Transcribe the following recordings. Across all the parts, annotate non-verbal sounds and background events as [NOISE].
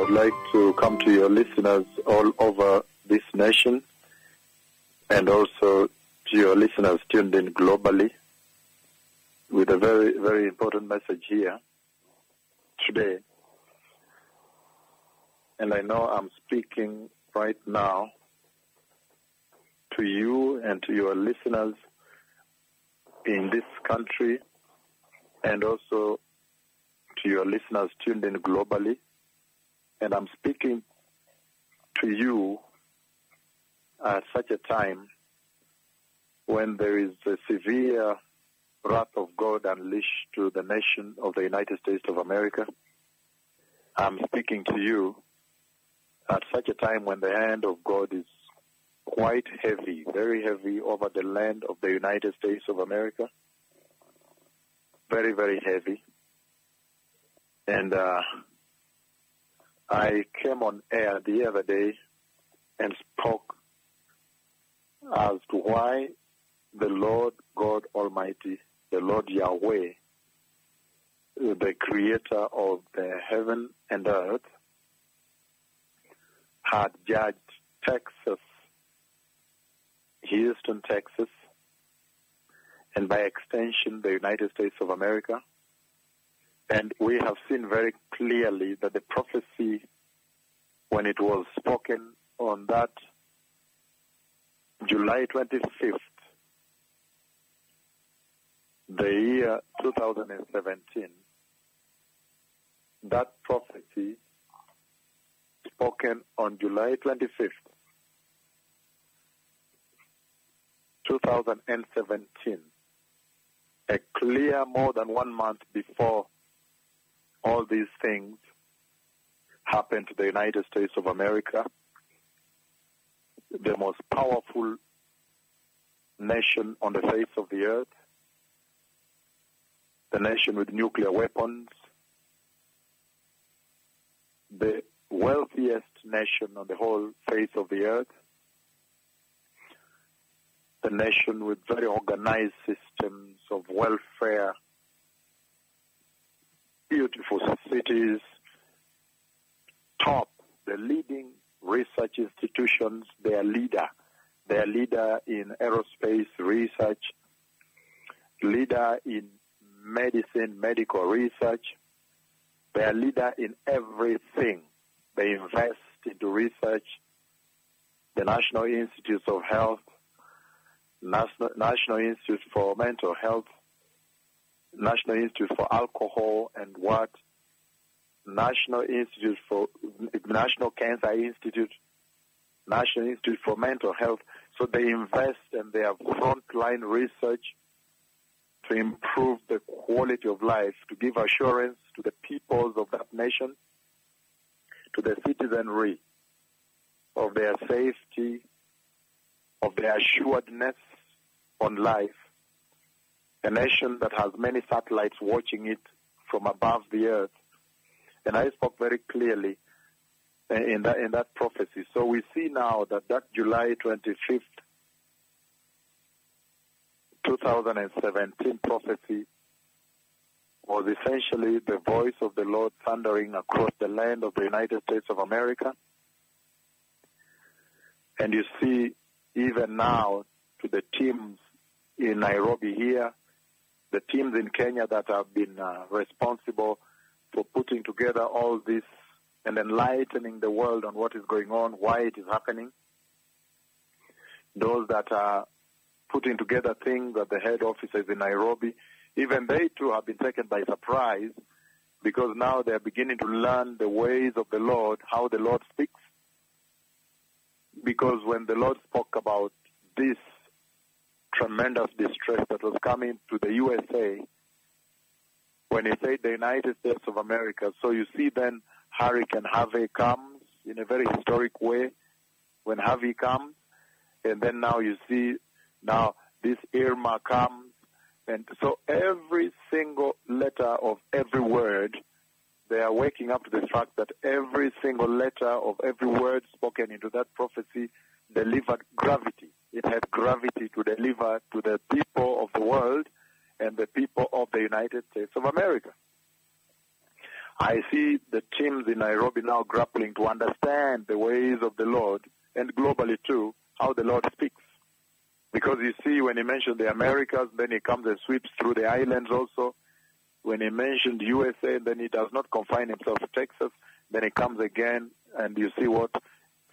would like to come to your listeners all over this nation and also to your listeners tuned in globally with a very, very important message here today. And I know I'm speaking right now to you and to your listeners in this country and also to your listeners tuned in globally. And I'm speaking to you at such a time when there is a severe wrath of God unleashed to the nation of the United States of America. I'm speaking to you at such a time when the hand of God is quite heavy, very heavy over the land of the United States of America. Very, very heavy. And uh, I came on air the other day and spoke as to why the Lord God Almighty, the Lord Yahweh, the creator of the heaven and earth, had judged Texas, Houston, Texas, and by extension the United States of America. And we have seen very clearly that the prophecy, when it was spoken on that July 25th, the year 2017, that prophecy spoken on July 25th, 2017, a clear more than one month before all these things happened to the United States of America, the most powerful nation on the face of the earth, the nation with nuclear weapons, the wealthiest nation on the whole face of the earth, the nation with very organized systems of welfare, beautiful cities, top, the leading research institutions, their leader, their leader in aerospace research, leader in medicine, medical research, their leader in everything. They invest into research, the National Institutes of Health, National, National Institute for Mental Health, National Institute for Alcohol and what, National Institute for National Cancer Institute, National Institute for Mental Health. So they invest and they have frontline research to improve the quality of life, to give assurance to the peoples of that nation, to the citizenry of their safety, of their assuredness on life. A nation that has many satellites watching it from above the earth. And I spoke very clearly uh, in that, in that prophecy. So we see now that that July 25th, 2017 prophecy was essentially the voice of the Lord thundering across the land of the United States of America. And you see, even now, to the teams in Nairobi here, the teams in Kenya that have been uh, responsible for putting together all this and enlightening the world on what is going on, why it is happening. Those that are putting together things at the head offices in Nairobi, even they too have been taken by surprise because now they're beginning to learn the ways of the Lord, how the Lord speaks. Because when the Lord spoke about this tremendous distress that was coming to the USA, when he said the United States of America, so you see then Hurricane Harvey comes in a very historic way when Harvey comes, and then now you see now this Irma comes, and so every single letter of every word, they are waking up to the fact that every single letter of every word spoken into that prophecy delivered gravity. It had gravity to deliver to the people of the world and the people of the United States of America. I see the teams in Nairobi now grappling to understand the ways of the Lord and globally too, how the Lord speaks. Because you see, when he mentioned the Americas, then he comes and sweeps through the islands also. When he mentioned USA, then he does not confine himself to Texas. Then he comes again, and you see what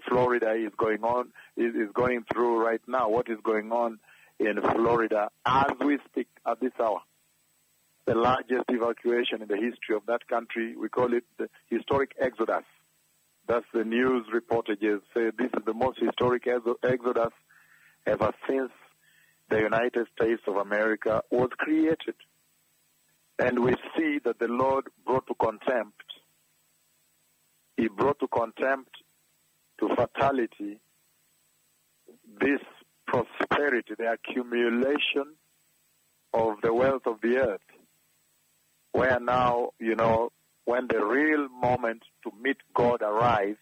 Florida is going on, is, is going through right now. What is going on in Florida as we speak at this hour? The largest evacuation in the history of that country. We call it the historic exodus. That's the news reportages say this is the most historic exodus ever since the United States of America was created. And we see that the Lord brought to contempt, He brought to contempt, to fatality, this prosperity, the accumulation of the wealth of the earth. Where now, you know, when the real moment to meet God arrives,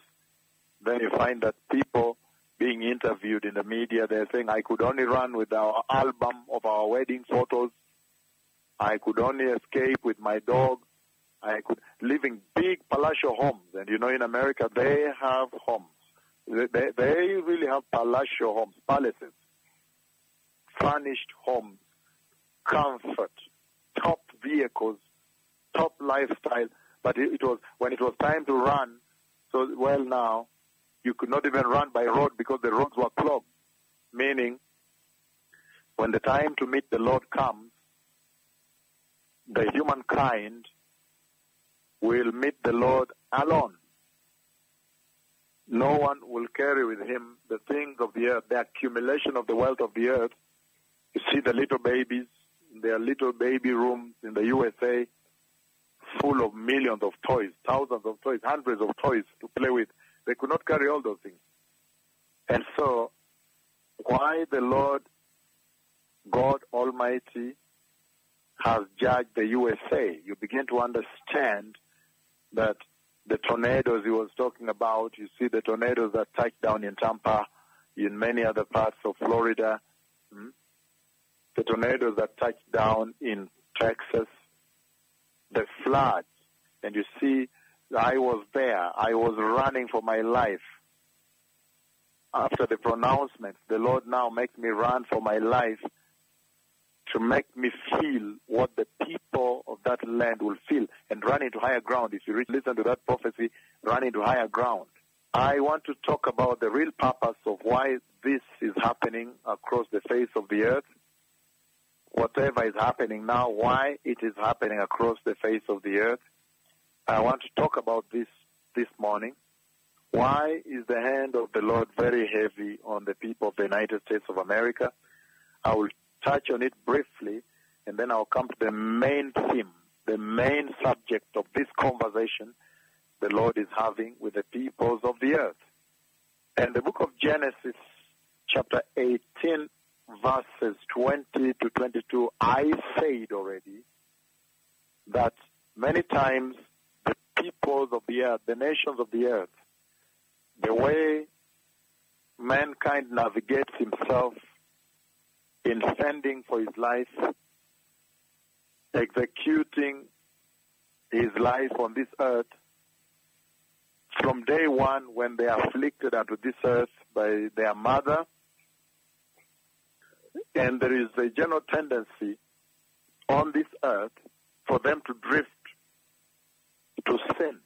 then you find that people being interviewed in the media, they're saying, I could only run with our album of our wedding photos. I could only escape with my dog. I could live in big palatial homes. And you know, in America, they have homes. They, they, really have palatial homes, palaces, furnished homes, comfort, top vehicles, top lifestyle. But it, it was when it was time to run. So well now, you could not even run by road because the roads were clogged. Meaning, when the time to meet the Lord comes, the humankind will meet the Lord alone. No one will carry with him the things of the earth, the accumulation of the wealth of the earth. You see the little babies, their little baby rooms in the USA, full of millions of toys, thousands of toys, hundreds of toys to play with. They could not carry all those things. And so, why the Lord God Almighty has judged the USA, you begin to understand that the tornadoes he was talking about, you see the tornadoes that touched down in Tampa, in many other parts of Florida, hmm? the tornadoes that touched down in Texas, the floods, and you see, I was there. I was running for my life. After the pronouncement, the Lord now makes me run for my life to make me feel what the people of that land will feel and run into higher ground. If you listen to that prophecy, run into higher ground. I want to talk about the real purpose of why this is happening across the face of the earth. Whatever is happening now, why it is happening across the face of the earth. I want to talk about this this morning. Why is the hand of the Lord very heavy on the people of the United States of America? I will touch on it briefly, and then I'll come to the main theme, the main subject of this conversation the Lord is having with the peoples of the earth. And the book of Genesis, chapter 18, verses 20 to 22, I said already that many times the peoples of the earth, the nations of the earth, the way mankind navigates himself in fending for his life, executing his life on this earth, from day one when they are afflicted unto this earth by their mother, and there is a general tendency on this earth for them to drift to sin.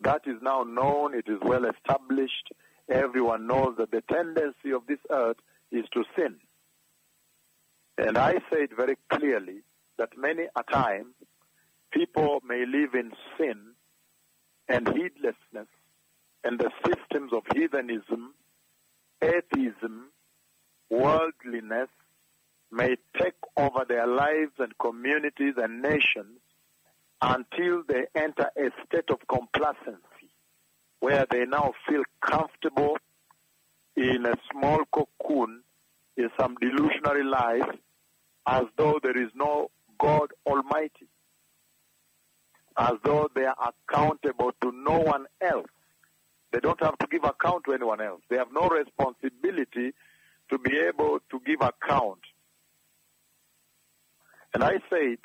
That is now known, it is well established. Everyone knows that the tendency of this earth is to sin. And I say it very clearly that many a time people may live in sin and heedlessness and the systems of heathenism, atheism, worldliness may take over their lives and communities and nations until they enter a state of complacency where they now feel comfortable in a small cocoon in some delusionary life as though there is no God Almighty, as though they are accountable to no one else. They don't have to give account to anyone else. They have no responsibility to be able to give account. And I said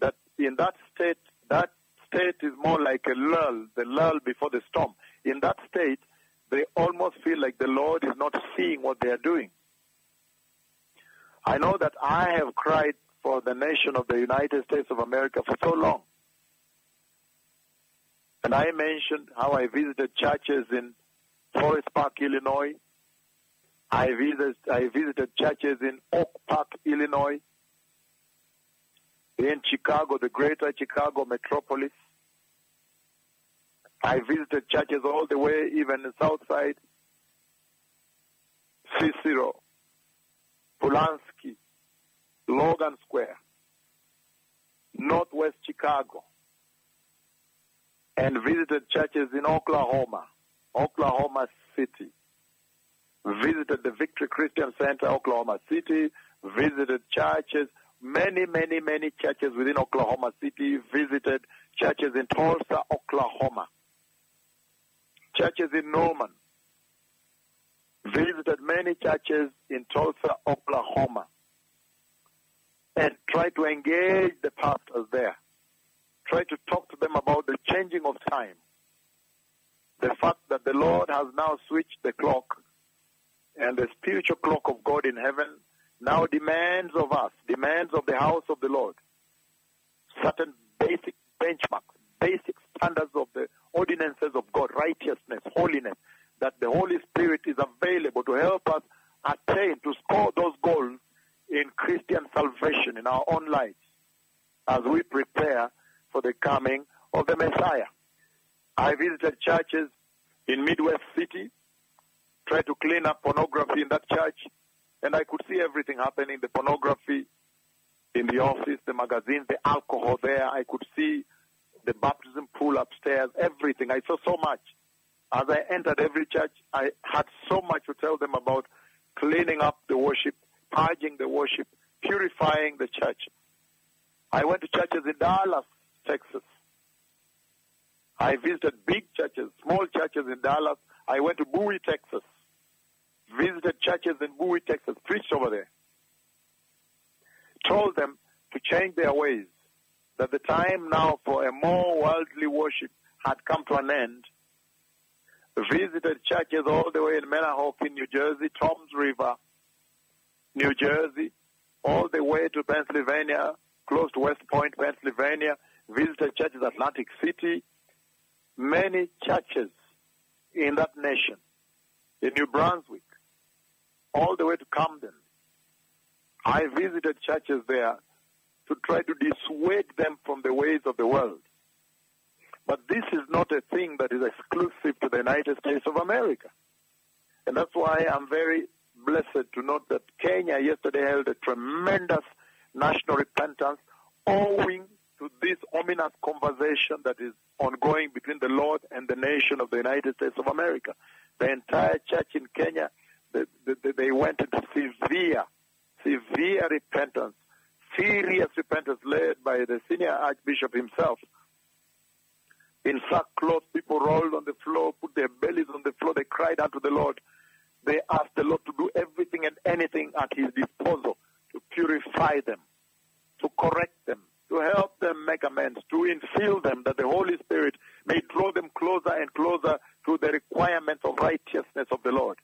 that in that state, that state is more like a lull, the lull before the storm. In that state, they almost feel like the Lord is not seeing what they are doing. I know that I have cried for the nation of the United States of America for so long. And I mentioned how I visited churches in Forest Park, Illinois. I visited, I visited churches in Oak Park, Illinois. In Chicago, the greater Chicago metropolis. I visited churches all the way, even in Southside, Cicero, Pulaski, Logan Square, Northwest Chicago, and visited churches in Oklahoma, Oklahoma City, visited the Victory Christian Center, Oklahoma City, visited churches, many, many, many churches within Oklahoma City, visited churches in Tulsa, Oklahoma, churches in Norman, visited many churches in Tulsa, Oklahoma, and tried to engage the pastors there. Try to talk to them about the changing of time. The fact that the Lord has now switched the clock and the spiritual clock of God in heaven now demands of us, demands of the house of the Lord, certain basic benchmarks, basic standards of the ordinances of God, righteousness, holiness, that the Holy Spirit is available to help us attain, to score those goals in Christian salvation in our own lives as we prepare for the coming of the Messiah. I visited churches in Midwest City, tried to clean up pornography in that church, and I could see everything happening the pornography in the office, the magazines, the alcohol there. I could see the baptism pool upstairs, everything. I saw so much. As I entered every church, I had so much to tell them about cleaning up the worship, purging the worship, purifying the church. I went to churches in Dallas, Texas. I visited big churches, small churches in Dallas. I went to Bowie, Texas. Visited churches in Bowie, Texas, preached over there. Told them to change their ways, that the time now for a more worldly worship had come to an end. Visited churches all the way in Manahawkin, New Jersey, Toms River, New Jersey, all the way to Pennsylvania, close to West Point, Pennsylvania, visited churches Atlantic City, many churches in that nation, in New Brunswick, all the way to Camden. I visited churches there to try to dissuade them from the ways of the world. But this is not a thing that is exclusive to the United States of America. And that's why I'm very blessed to note that Kenya yesterday held a tremendous national repentance owing to this ominous conversation that is ongoing between the Lord and the nation of the United States of America. The entire church in Kenya, they, they, they went into severe, severe repentance, serious repentance led by the senior archbishop himself. In sackcloth, people rolled on the floor, put their bellies on the floor, they cried unto the Lord. They asked the Lord to do everything and anything at his disposal to purify them, to correct them, to help them make amends, to infill them that the Holy Spirit may draw them closer and closer to the requirements of righteousness of the Lord,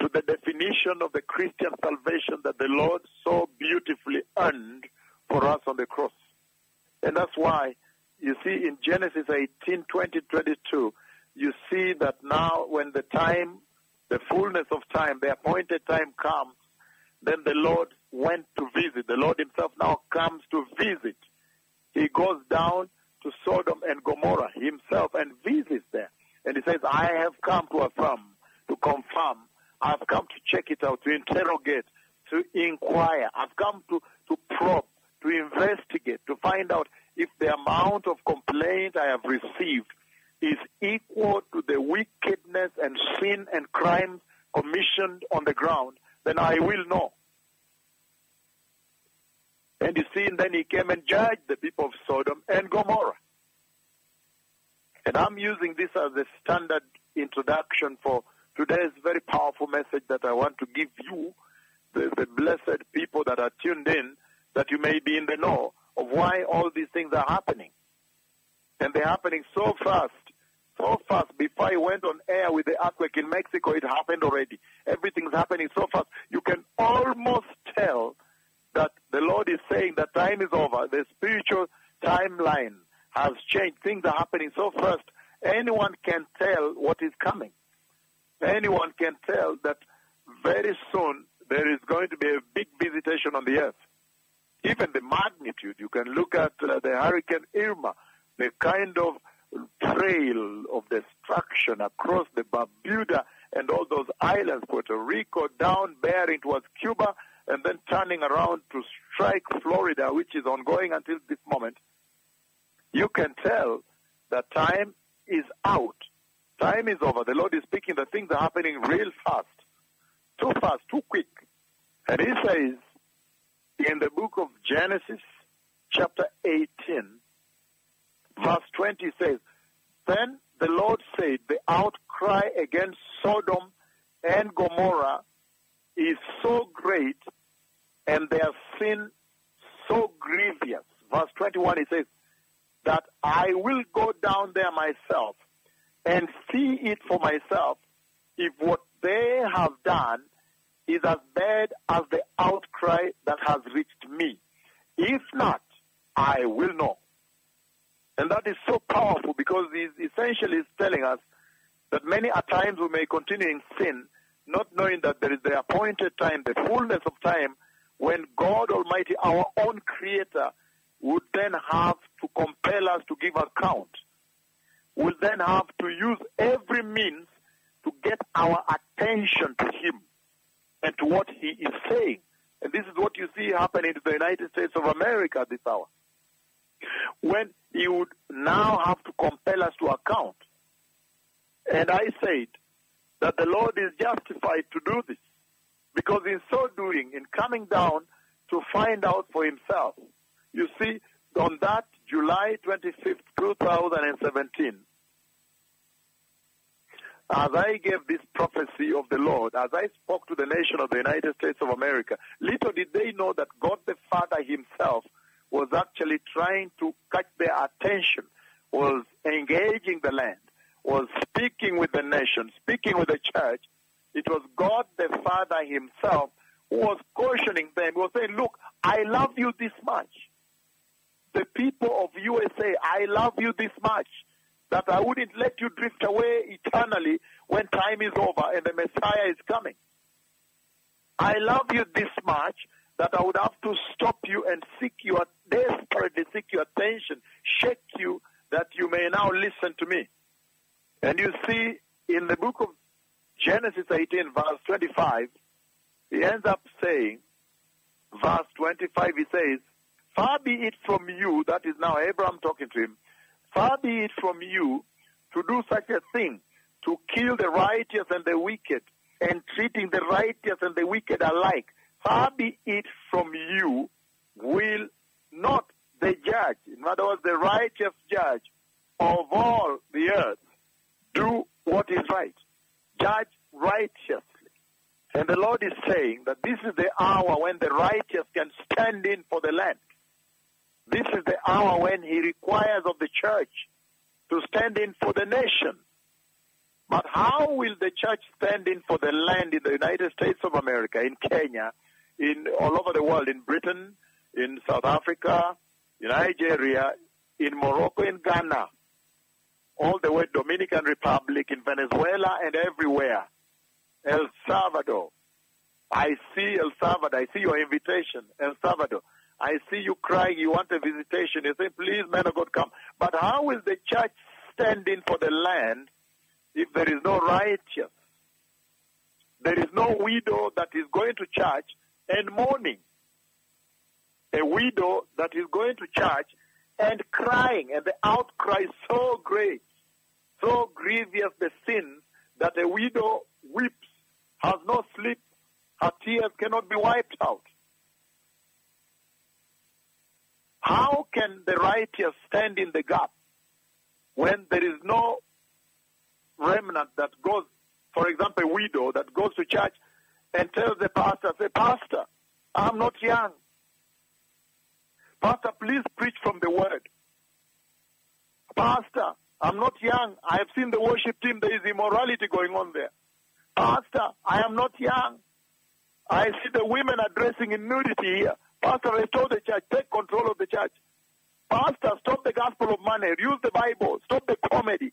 to the definition of the Christian salvation that the Lord so beautifully earned for us on the cross. And that's why you see in Genesis 18, 20, 22, you see that now when the time, the fullness of time, the appointed time comes, then the Lord went to visit. The Lord himself now comes to visit. He goes down to Sodom and Gomorrah himself and visits there. And he says, I have come to affirm, to confirm. I've come to check it out, to interrogate, to inquire. I've come to, to probe, to investigate, to find out if the amount of complaint I have received is equal to the wickedness and sin and crimes commissioned on the ground, then I will know. And you see, and then he came and judged the people of Sodom and Gomorrah. And I'm using this as a standard introduction for today's very powerful message that I want to give you, the, the blessed people that are tuned in, that you may be in the know of why all these things are happening. and they're happening so fast, so fast. Before I went on air with the earthquake in Mexico, it happened already. Everything's happening so fast. You can almost tell that the Lord is saying that time is over. The spiritual timeline has changed. Things are happening so fast. Anyone can tell what is coming. Anyone can tell that very soon there is going to be a big visitation on the earth. Even the magnitude, you can look at uh, the Hurricane Irma, the kind of trail of destruction across the Barbuda and all those islands, Puerto Rico, down bearing towards Cuba, and then turning around to strike Florida, which is ongoing until this moment. You can tell that time is out. Time is over. The Lord is speaking The things are happening real fast. Too fast, too quick. And he says in the book of Genesis, chapter 18, verse 20 says, Then the Lord said, The outcry against Sodom and Gomorrah is so great and their sin so grievous. Verse 21, he says, That I will go down there myself and see it for myself if what they have done is as bad as the outcry that has reached me. If not, I will know. And that is so powerful because essentially is telling us that many a times we may continue in sin, not knowing that there is the appointed time, the fullness of time, when God Almighty, our own Creator, would then have to compel us to give account, will then have to use every means to get our attention to Him and to what He is saying. And this is what you see happening in the United States of America this hour. When He would now have to compel us to account. And I said that the Lord is justified to do this. Because in so doing, in coming down to find out for himself, you see, on that July 25th, 2017, as I gave this prophecy of the Lord, as I spoke to the nation of the United States of America, little did they know that God the Father himself was actually trying to catch their attention, was engaging the land, was speaking with the nation, speaking with the church, it was God the Father Himself who was cautioning them. He was saying, Look, I love you this much. The people of USA, I love you this much that I wouldn't let you drift away eternally when time is over and the Messiah is coming. I love you this much that I would have to stop you and seek your desperately seek your attention, shake you that you may now listen to me. And you see in the book of Genesis 18, verse 25, he ends up saying, verse 25, he says, Far be it from you, that is now Abraham talking to him, far be it from you to do such a thing, to kill the righteous and the wicked, and treating the righteous and the wicked alike. Far be it from you, will not the judge, in other words, the righteous judge of all the earth, do what is right judge righteously. And the Lord is saying that this is the hour when the righteous can stand in for the land. This is the hour when He requires of the church to stand in for the nation. But how will the church stand in for the land in the United States of America, in Kenya, in all over the world, in Britain, in South Africa, in Nigeria, in Morocco, in Ghana, all the way Dominican Republic, in Venezuela, and everywhere. El Salvador. I see El Salvador. I see your invitation, El Salvador. I see you crying. You want a visitation. You say, please, man of God, come. But how will the church stand in for the land if there is no righteous? There is no widow that is going to church and mourning. A widow that is going to church and crying, and the outcry is so great, so grievous the sin that a widow weeps, has no sleep, her tears cannot be wiped out. How can the righteous stand in the gap when there is no remnant that goes, for example, a widow that goes to church and tell the pastor, say, Pastor, I'm not young. Pastor, please preach from the word. Pastor, I'm not young. I have seen the worship team. There is immorality going on there. Pastor, I am not young. I see the women are dressing in nudity here. Pastor, restore the church. Take control of the church. Pastor, stop the gospel of money. Use the Bible. Stop the comedy.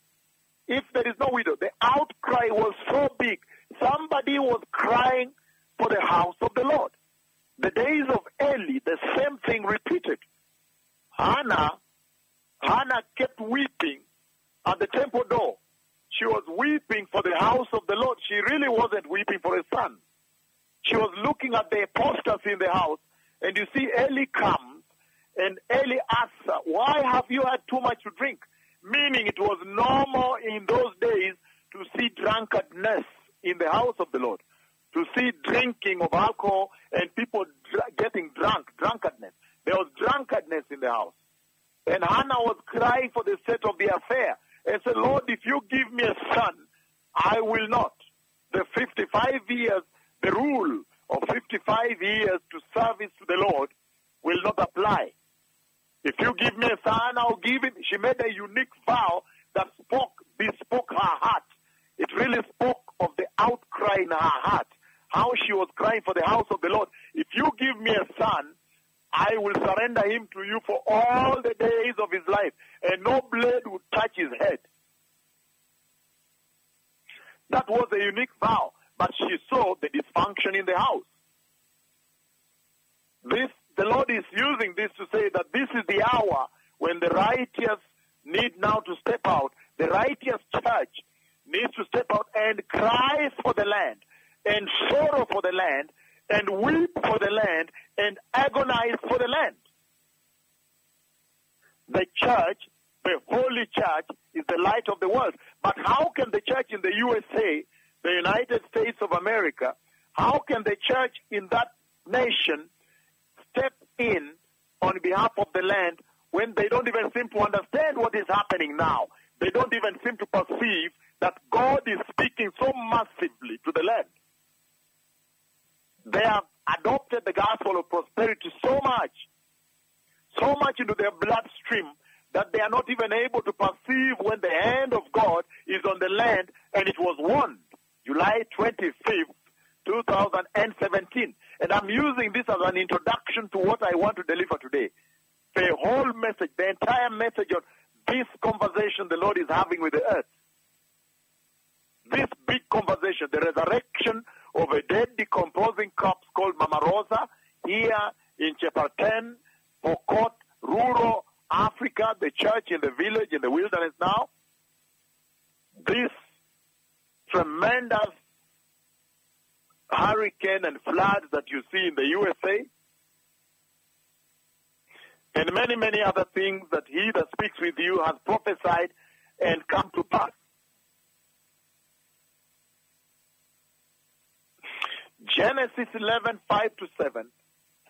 If there is no widow, the outcry was so big. Somebody was crying for the house of the Lord. The days of Eli, the same thing repeated. Hannah, Hannah kept weeping at the temple door. She was weeping for the house of the Lord. She really wasn't weeping for her son. She was looking at the apostasy in the house, and you see Eli comes, and Eli asks her, Why have you had too much to drink? Meaning it was normal in those days to see drunkenness in the house of the Lord, to see drinking of alcohol and people dr- getting drunk, drunkenness. There was drunkenness in the house. And Hannah was crying for the state of the affair and said, Lord, if you give me a son, I will not. The 55 years, the rule of 55 years to service to the Lord will not apply. If you give me a son, I'll give it. She made a unique vow that spoke, bespoke her heart. It really spoke of the outcry in her heart, how she was crying for the house of the Lord. If you give me a son, I will surrender him to you for all the days of his life, and no blade will touch his head. That was a unique vow, but she saw the dysfunction in the house. This, the Lord is using this to say that this is the hour when the righteous need now to step out. The righteous church needs to step out and cry for the land, and sorrow for the land, and weep for the land, and agonize for the land. The church, the holy church, is the light of the world. But how can the church in the USA, the United States of America, how can the church in that nation step in on behalf of the land when they don't even seem to understand what is happening now? They don't even seem to perceive that God is speaking so massively to the land. They have adopted the gospel of prosperity so much, so much into their bloodstream that they are not even able to perceive when the hand of God is on the land and it was warned July 25th, 2017. And I'm using this as an introduction to what I want to deliver today. The whole message, the entire message of this conversation the Lord is having with the earth. This big conversation, the resurrection of a dead decomposing corpse called Mama Rosa here in 10, Pokot, rural Africa, the church in the village, in the wilderness now. This tremendous hurricane and floods that you see in the USA, and many, many other things that he that speaks with you has prophesied and come to pass. Genesis 11, 5 to 7,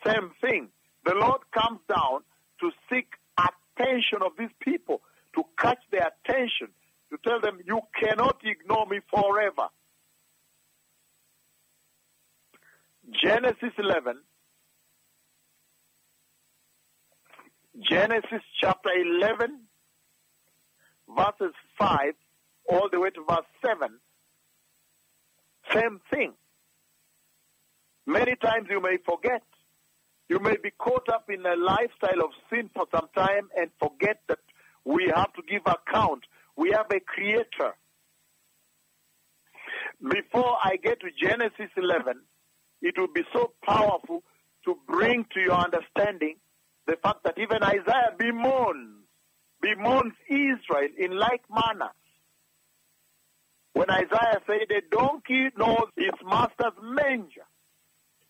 same thing. The Lord comes down to seek attention of these people, to catch their attention, to tell them, you cannot ignore me forever. Genesis 11, Genesis chapter 11, verses 5 all the way to verse 7. Same thing. Many times you may forget. You may be caught up in a lifestyle of sin for some time and forget that we have to give account. We have a creator. Before I get to Genesis 11, it will be so powerful to bring to your understanding the fact that even Isaiah bemoans, bemoans Israel in like manner. When Isaiah said, a donkey knows its master's manger,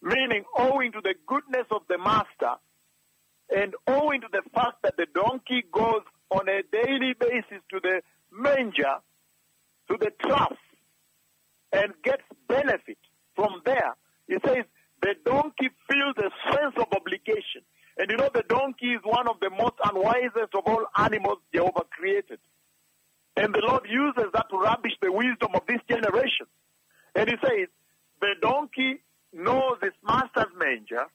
meaning owing to the goodness of the master and owing to the fact that the donkey goes on a daily basis to the manger, to the trough, and gets benefit from there, he says the donkey feels a sense of obligation. And you know, the donkey is one of the most unwisest of all animals Jehovah created. And the Lord uses that to rubbish the wisdom of this generation. And he says, the donkey knows its master's manger,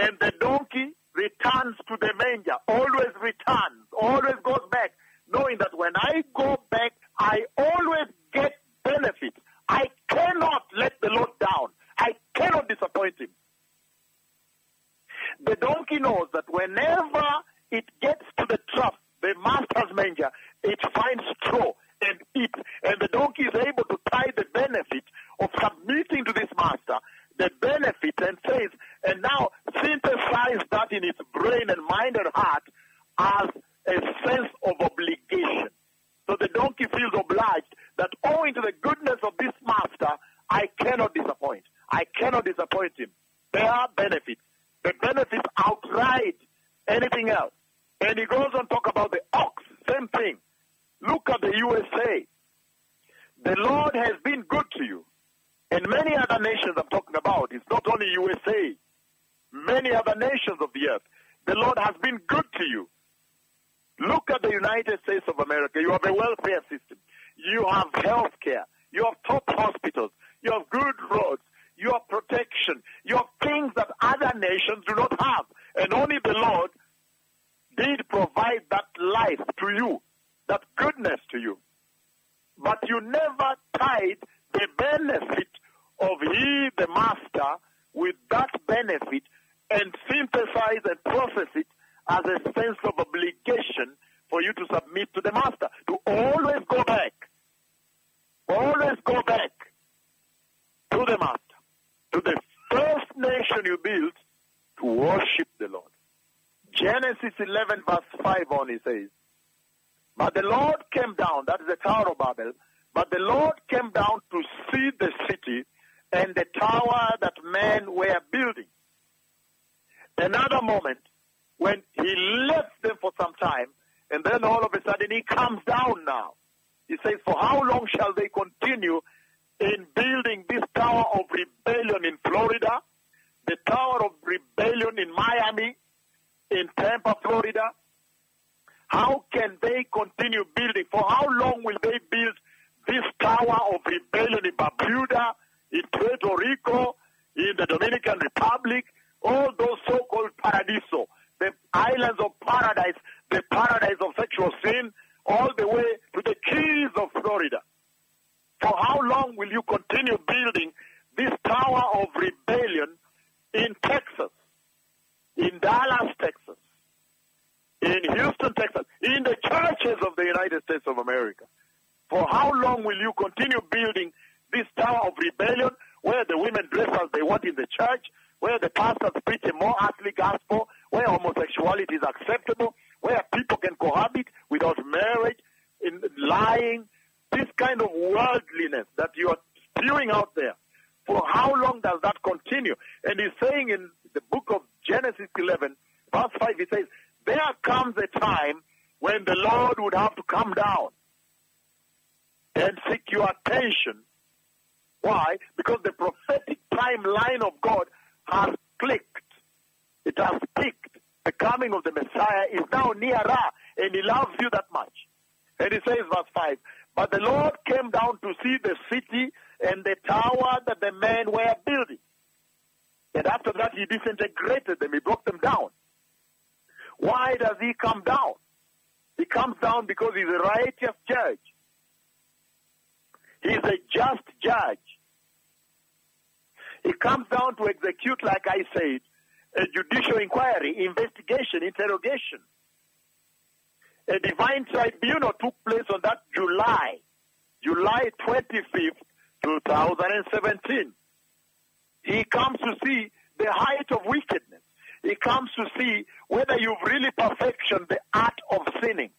and the donkey returns to the manger, always returns, always goes back, knowing that when I go back, I always get benefit. I cannot let the Lord down. I cannot disappoint him. The donkey knows that whenever it gets to the trough, the master's manger, it finds straw and eats. And the donkey is able to tie the benefit of submitting to this master, the benefit, and says, and now synthesize that in its brain and mind and heart as a sense of obligation. So the donkey feels obliged that oh, owing to the goodness of this master, I cannot disappoint. I cannot disappoint him. There are benefits. The benefits outride anything else. And he goes on to talk about the ox, same thing. Look at the USA. The Lord has been good to you. And many other nations I'm talking about. It's not only USA. Many other nations of the earth. The Lord has been good to you. Look at the United States of America. You have a welfare system. You have health care. You have top hospitals. You have good roads. You have protection. You have things that other nations do not have. And only the Lord did provide that life to you, that goodness to you. But you never tied the benefit of He, the Master, with that benefit and synthesize and process it as a sense of obligation for you to submit to the Master, to always go back, always go back to the Master, to the first nation you built to worship the Lord. Genesis 11 verse 5 on it says, But the Lord came down, that is the Tower of Babel, but the Lord came down to see the city and the tower that men were building. Another moment, when he left them for some time, and then all of a sudden he comes down now. He says, For how long shall they continue in building this tower of rebellion in Florida, the tower of rebellion in Miami, in Tampa, Florida? How can they continue building? For how long will they build this tower of rebellion in Barbuda, in Puerto Rico, in the Dominican Republic, all those so-called paradiso, the islands of paradise, the paradise of sexual sin, all the way to the keys of Florida. For how long will you continue building this tower of rebellion in Texas, in Dallas, Texas, in Houston, Texas, in the churches of the United States of America? For how long will you continue building this tower of rebellion where the women dress as they want in the church, where the pastors preach a more earthly gospel, where homosexuality is acceptable, where people can cohabit without marriage, in lying, this kind of worldliness that you are spewing out there. For how long does that continue? And he's saying in the book of Genesis 11, verse 5, he says, There comes a time when the Lord would have to come down and seek your attention. Why? Because the prophetic timeline of God has clicked. It has picked. The coming of the Messiah is now nearer, and He loves you that much. And He says, verse 5, But the Lord came down to see the city and the tower that the men were building. And after that, He disintegrated them, He broke them down. Why does He come down? He comes down because He's a righteous judge. He's a just judge. He comes down to execute, like I said, a judicial inquiry, investigation, interrogation. A divine tribunal took place on that July, July 25th, 2017. He comes to see the height of wickedness. He comes to see whether you've really perfected the art of sinning.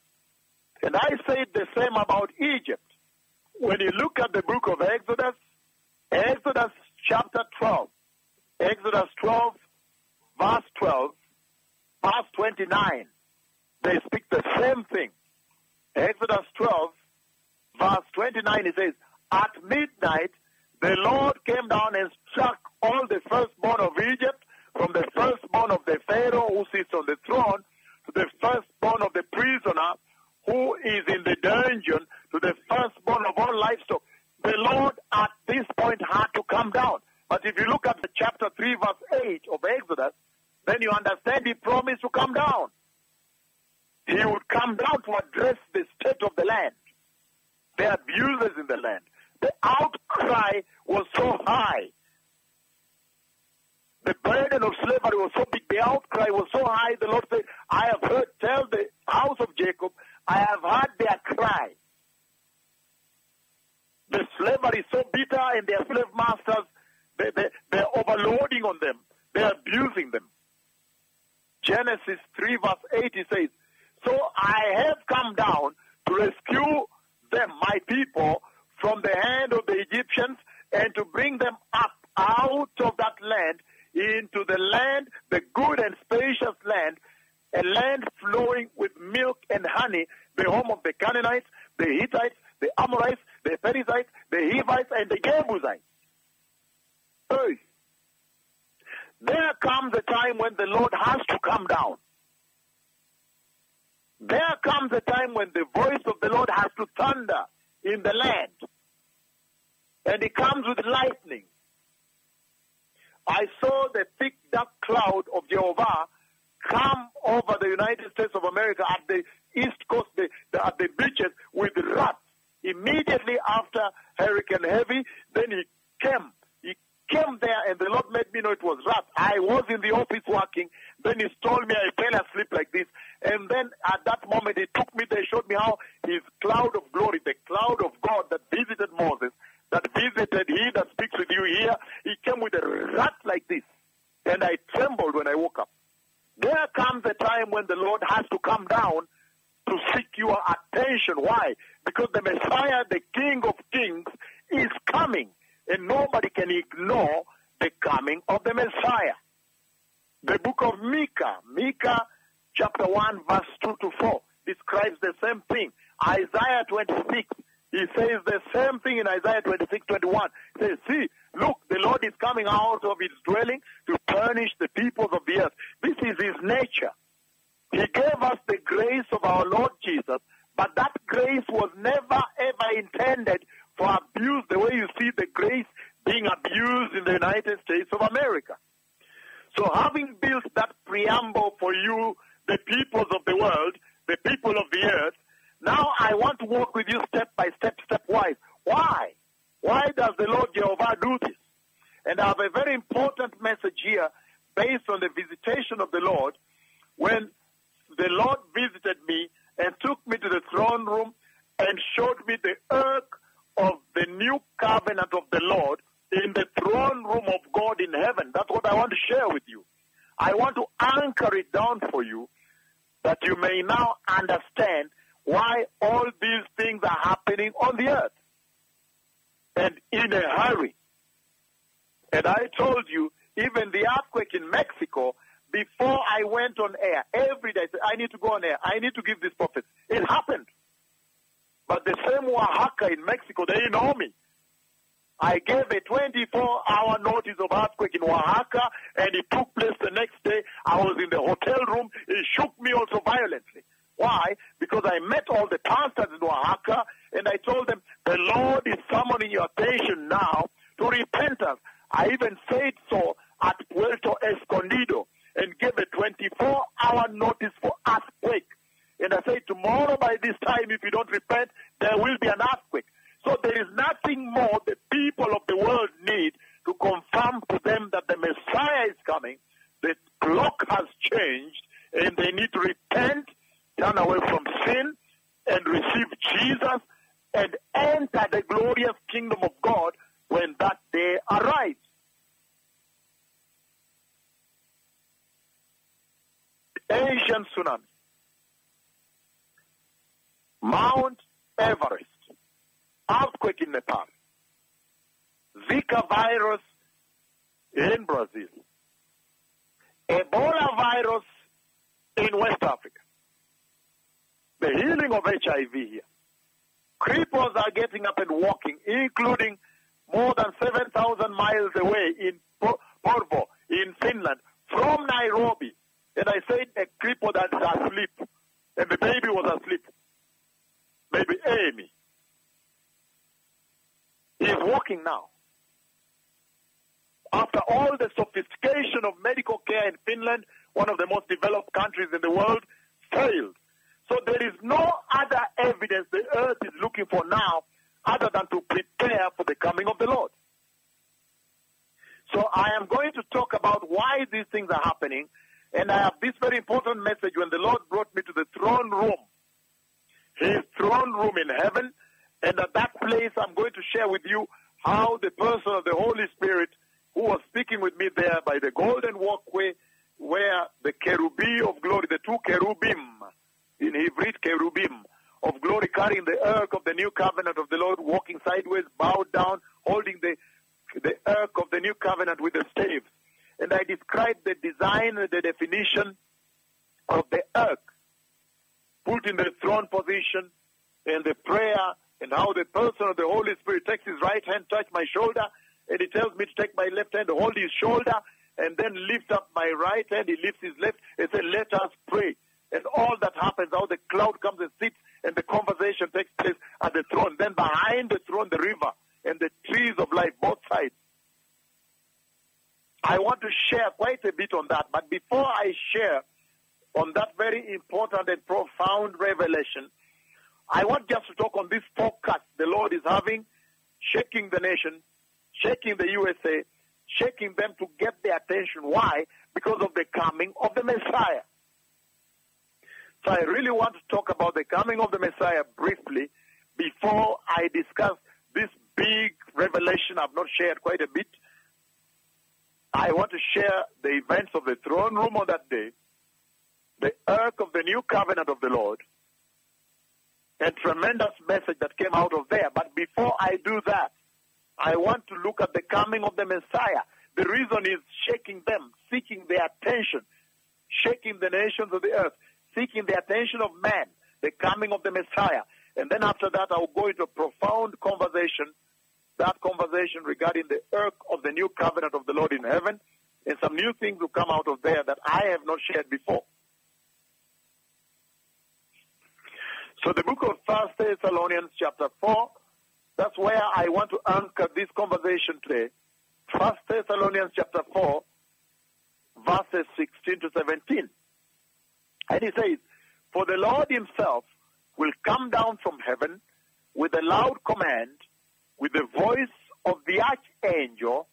And I said the same about Egypt. When you look at the book of Exodus, Exodus chapter 12, Exodus 12, verse 12, verse 29, they speak the same thing. Exodus 12, verse 29, it says, At midnight, the Lord came down and struck all the firstborn of Egypt, from the firstborn of the Pharaoh who sits on the throne to the firstborn of the prisoner who is in the dungeon to the firstborn of all livestock. The Lord at this point had to come down. But if you look at the chapter 3 verse 8 of Exodus, then you understand he promised to come down. He would come down to address the state of the land, the abuses in the land. The outcry was so high the burden of slavery was so big, the outcry was so high, the Lord said, I have heard, tell the house of Jacob, I have heard their cry. The slavery is so bitter and their slave masters, they, they, they're overloading on them. They're abusing them. Genesis 3 verse 8 says, So I have come down to rescue them, my people, from the hand of the Egyptians and to bring them up out of that land into the land, the good and spacious land, a land flowing with milk and honey, the home of the Canaanites, the Hittites, the Amorites, the Perizzites, the Hivites, and the Jebusites. Hey. There comes a time when the Lord has to come down. There comes a time when the voice of the Lord has to thunder in the land. And it comes with lightning. I saw the thick dark cloud of Jehovah come over the United States of America at the east coast, the, the, at the beaches with rats. Immediately after Hurricane Harvey, then he came. He came there and the Lord made me know it was rats. I was in the office working. Then he told me I fell asleep like this. And then at that moment he took me, they showed me how his cloud of glory, the cloud of God that visited Moses, that visited he that speaks with you here, he came with a rat like this. And I trembled when I woke up. There comes a time when the Lord has to come down to seek your attention. Why? Because the Messiah, the King of Kings, is coming. And nobody can ignore the coming of the Messiah. The book of Micah, Micah chapter 1, verse 2 to 4, describes the same thing. Isaiah 26, he says the same thing in Isaiah 26, 21. He says, see, look, the Lord is coming out of his dwelling to punish the peoples of the earth. This is his nature. He gave us the grace of our Lord Jesus, but that grace was never ever intended for abuse the way you see the grace being abused in the United States of America. So having built that preamble for you, the peoples of the world, the people of the earth, now I want to walk with you step by step, stepwise. Why? Why does the Lord Jehovah do this? And I have a very important message here based on the visitation of the Lord when the Lord visited me and took me to the throne room and showed me the ark of the new covenant of the Lord in the throne room of God in heaven. That's what I want to share with you. I want to anchor it down for you that you may now understand why all these things are happening on the earth and in a hurry. And I told you, even the earthquake in Mexico, before I went on air, every day I said, I need to go on air. I need to give this prophet. It happened. But the same Oaxaca in Mexico, they know me. I gave a 24-hour notice of earthquake in Oaxaca, and it took place the next day. I was in the hotel room. It shook me also violently. Why? Because I met all the pastors in Oaxaca, and I told them, the Lord is summoning your attention now to repentance. I even said so at Puerto Escondido and gave a 24-hour notice for earthquake. And I said, tomorrow by this time, if you don't repent, there will be an earthquake. So there is nothing more the people of the world need to confirm to them that the Messiah is coming. The clock has changed, and they need to repent, turn away from sin, and receive Jesus, and enter the glorious kingdom of God when that day arrives. Asian tsunami, Mount Everest, earthquake in Nepal, Zika virus in Brazil, Ebola virus in West Africa, the healing of HIV here. Cripples are getting up and walking, including more than 7,000 miles away in Porvoo, in Finland, from Nairobi. And I said a cripple that's asleep, and the baby was asleep. Baby Amy. He's walking now. After all the sophistication of medical care in Finland, one of the most developed countries in the world, failed. So there is no other evidence the earth is looking for now other than to prepare for the coming of the Lord. So I am going to talk about why these things are happening. And I have this very important message when the Lord brought me to the throne room, his throne room in heaven. And at that place, I'm going to share with you how the person of the Holy Spirit who was speaking with me there by the golden walkway where the cherubim of glory, the two cherubim, in Hebrew, cherubim of glory carrying the ark of the new covenant of the Lord, walking sideways, bowed down, holding the, the ark of the new covenant with the staves. And I described the design the definition of the ark put in the throne position and the prayer and how the person of the Holy Spirit takes his right hand, touch my shoulder, and he tells me to take my left hand, hold his shoulder, and then lift up my right hand. He lifts his left and says, let us pray. And all that happens, how the cloud comes and sits, and the conversation takes place at the throne. Then behind the throne, the river and the trees of life, both sides. I want to share quite a bit on that. But before I share on that very important and profound revelation, I want just to talk on this focus the Lord is having, shaking the nation, shaking the USA, shaking them to get their attention. Why? Because of the coming of the Messiah. So I really want to talk about the coming of the Messiah briefly before I discuss this big revelation I've not shared quite a bit. I want to share the events of the throne room on that day, the ark of the new covenant of the Lord, a tremendous message that came out of there. But before I do that, I want to look at the coming of the Messiah. The reason is shaking them, seeking their attention, shaking the nations of the earth, seeking the attention of man, the coming of the Messiah. And then after that, I'll go into a profound conversation, that conversation regarding the ark of the new covenant of the Lord in heaven, and some new things will come out of there that I have not shared before. So the book of First Thessalonians chapter 4, that's where I want to anchor this conversation today. First Thessalonians chapter 4, verses 16 to 17. And he says, For the Lord himself will come down from heaven with a loud command, with the voice of the archangel,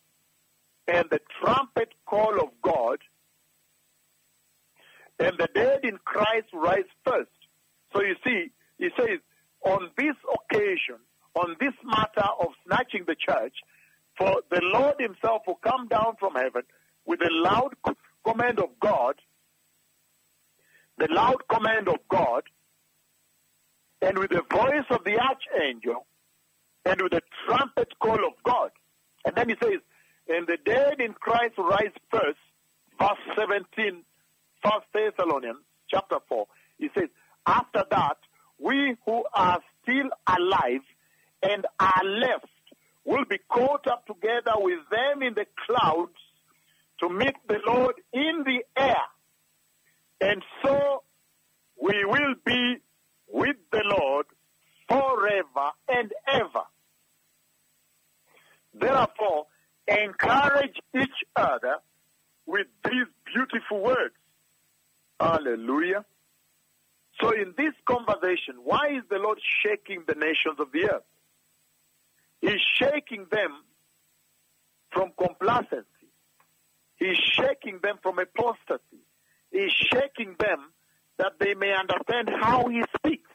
and the trumpet call of God, and the dead in Christ rise first. So you see, he says, on this occasion, on this matter of snatching the church, for the Lord himself will come down from heaven with a loud command of God, the loud command of God, and with the voice of the archangel, and with the trumpet call of God. And then he says, and the dead in Christ rise first, verse 17, First Thessalonians chapter 4. He says, after that, we who are still alive and are left will be caught up together with them in the clouds to meet the Lord in the air. And so we will be with the Lord forever and ever. Therefore, encourage each other with these beautiful words. Hallelujah. So in this conversation, why is the Lord shaking the nations of the earth? He's shaking them from complacency. He's shaking them from apostasy. He's shaking them that they may understand how he speaks.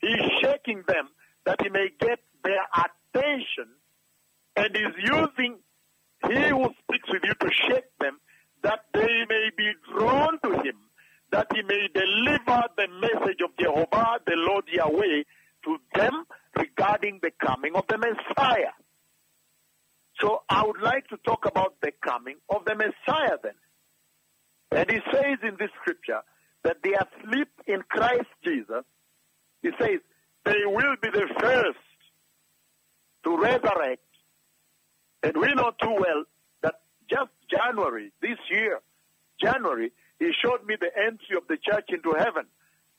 He's shaking them that he may get their attention and is using he who speaks with you to shake them that they may be drawn to him, that he may deliver the message of Jehovah, the Lord Yahweh, to them regarding the coming of the Messiah. So I would like to talk about the coming of the Messiah then. And he says in this scripture that they are asleep in Christ Jesus. He says they will be the first to resurrect. And we know too well that just January, this year, January, he showed me the entry of the church into heaven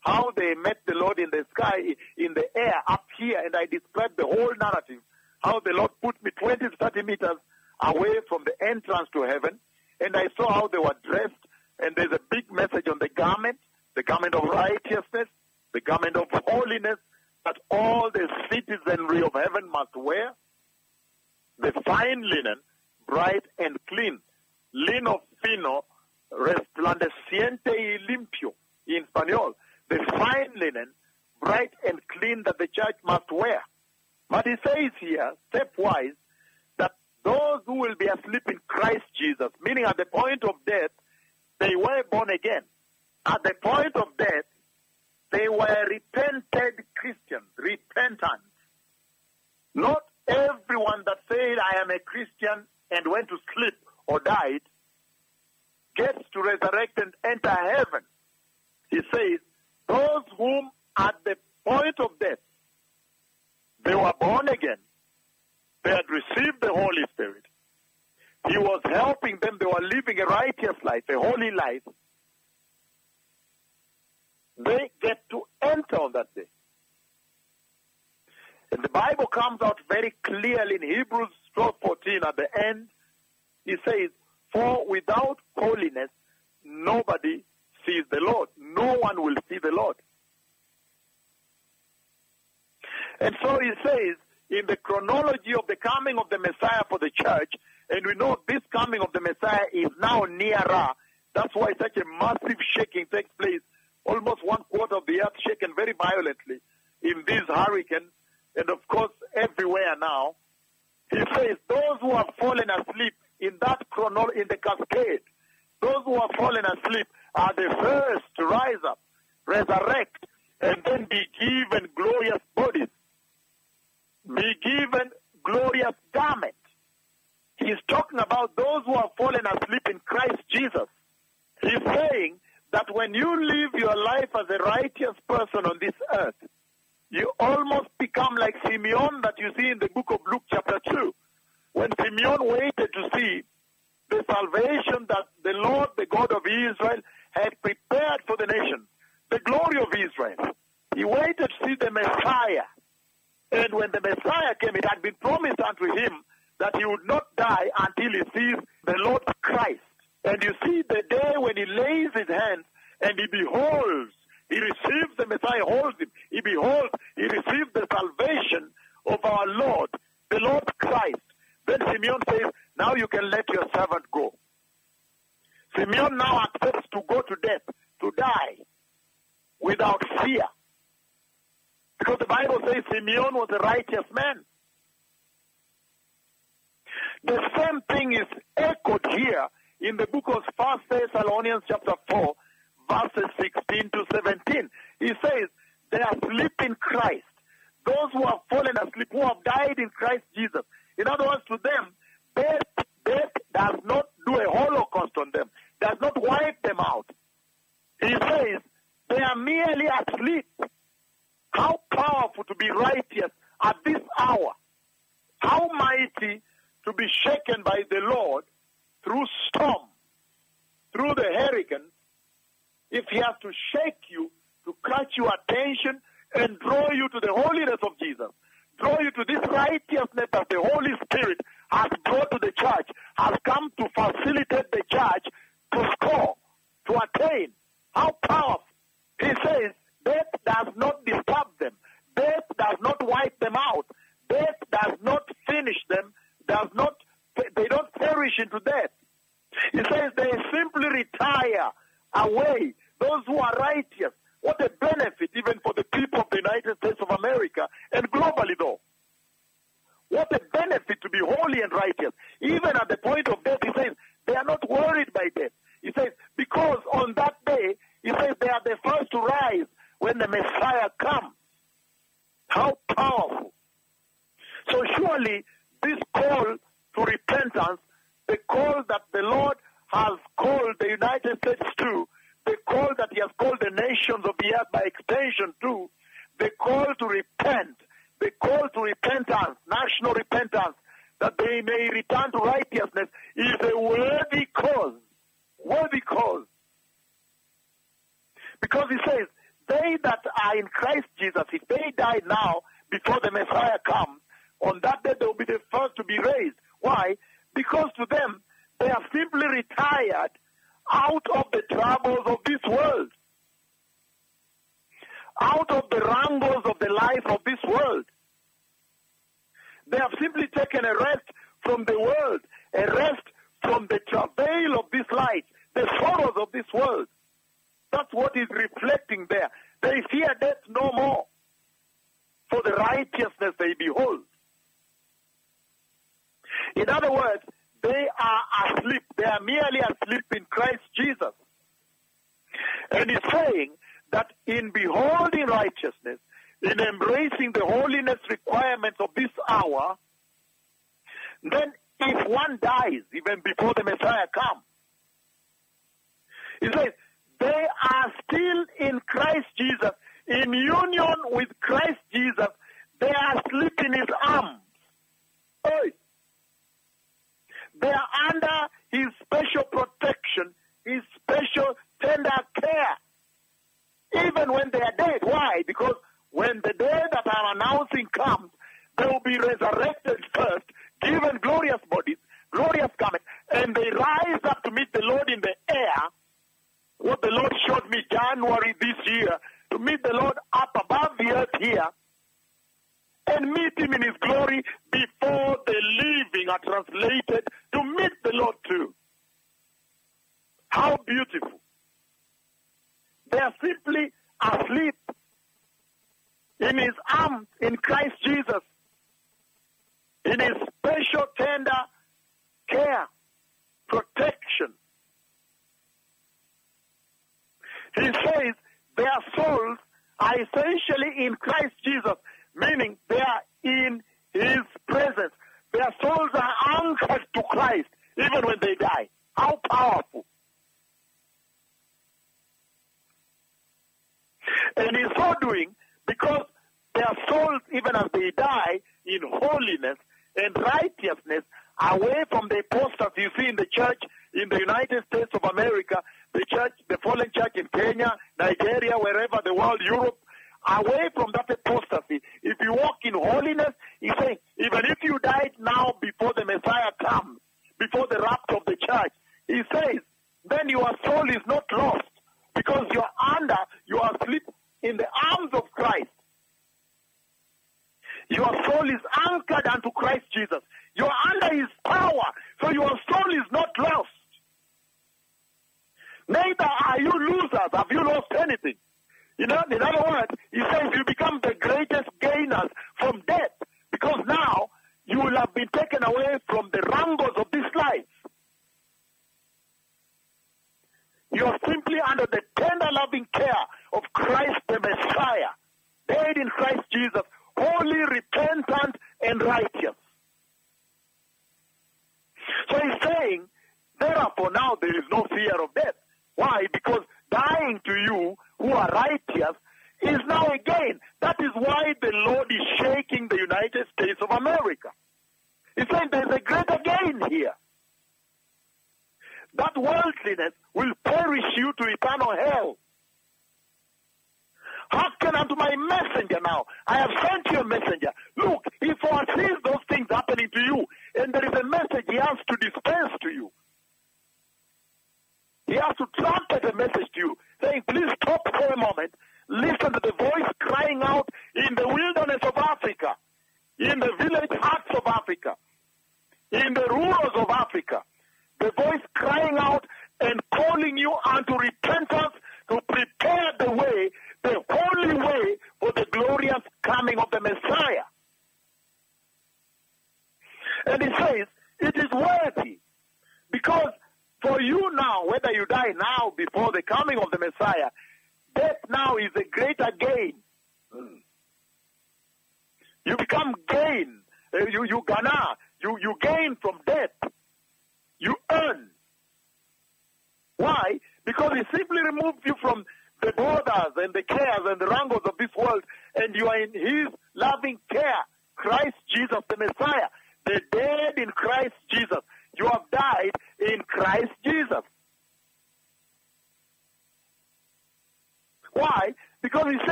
how they met the Lord in the sky, in the air, up here, and I described the whole narrative, how the Lord put me 20 to 30 meters away from the entrance to heaven, and I saw how they were dressed, and there's a big message on the garment, the garment of righteousness, the garment of holiness, that all the citizenry of heaven must wear? The fine linen, bright and clean, lino fino, resplandeciente y limpio, in Spanish. The fine linen, bright and clean that the church must wear. But he says here, stepwise, that those who will be asleep in Christ Jesus, meaning at the point of death, they were born again. At the point of death, they were repented Christians, repentant. Not everyone that said, I am a Christian and went to sleep or died gets to resurrect and enter heaven. He says, those whom at the point of death they were born again, they had received the Holy Spirit. He was helping them, they were living a righteous life, a holy life. They get to enter on that day. And the Bible comes out very clearly in Hebrews 12:14 at the end. He says, "For without holiness, nobody sees the Lord. No one will see the Lord." And so he says, in the chronology of the coming of the Messiah for the church, and we know this coming of the Messiah is now nearer. That's why such a massive shaking takes place. Almost one quarter of the earth shaken very violently in this hurricane, and of course everywhere now. He says, those who have fallen asleep in that chrono in the cascade, those who have fallen asleep are the first to rise up, resurrect, and then be given glorious bodies, be given glorious garment. He's talking about those who have fallen asleep in Christ Jesus. He's saying that when you live your life as a righteous person on this earth, you almost become like Simeon that you see in the book of Luke chapter 2. When Simeon waited to see the salvation that the Lord, the God of Israel, had prepared for the nation, the glory of Israel. He waited to see the Messiah. And when the Messiah came, it had been promised unto him that he would not die until he sees the Lord Christ. And you see the day when he lays his hands and he beholds, he receives the Messiah, holds him, he beholds, he receives the salvation of our Lord, the Lord Christ. Then Simeon says, now you can let your servant go. Simeon now accepts to go to death, to die, without fear. Because the Bible says Simeon was a righteous man. The same thing is echoed here in the book of First Thessalonians chapter 4, verses 16 to 17. He says, they are asleep in Christ. Those who have fallen asleep, who have died in Christ Jesus. In other words, to them, death, death does not do a holocaust on them, does not wipe them out. He says, they are merely asleep. How powerful to be righteous at this hour. How mighty to be shaken by the Lord through storm, through the hurricane, if he has to shake you to catch your attention and draw you to the holiness of Jesus, draw you to this righteousness that the Holy Spirit has brought to the church, has come to facilitate the church to score, to attain. How powerful. He says, death does not disturb them. Death does not wipe them out. Death does not finish them, does not, they don't perish into death. He says they simply retire away. Those who are righteous. What a benefit even for the people of the United States of America and globally though. What a benefit to be holy and righteous. Even at the point of death, he says, they are not worried by death. He says, because on that day, he says they are the first to rise when the Messiah comes. How powerful. So surely this call to repentance, the call that the Lord has called the United States to, the call that he has called the nations of the earth by extension to, the call to repent, the call to repentance, national repentance, that they may return to righteousness is a worthy cause. Worthy cause. Because he says, they that are in Christ Jesus, if they die now before the Messiah comes, on that day, they will be the first to be raised. Why? Because to them, they are simply retired out of the troubles of this world, out of the wrangles of the life of this world. They have simply taken a rest from the world, a rest from the travail of this life, the sorrows of this world. That's what is reflecting there. They fear death no more, for the righteousness they behold. In other words, they are asleep. They are merely asleep in Christ Jesus. And he's saying that in beholding righteousness, in embracing the holiness requirements of this hour, then if one dies even before the Messiah comes, he says, they are still in Christ Jesus, in union with Christ Jesus,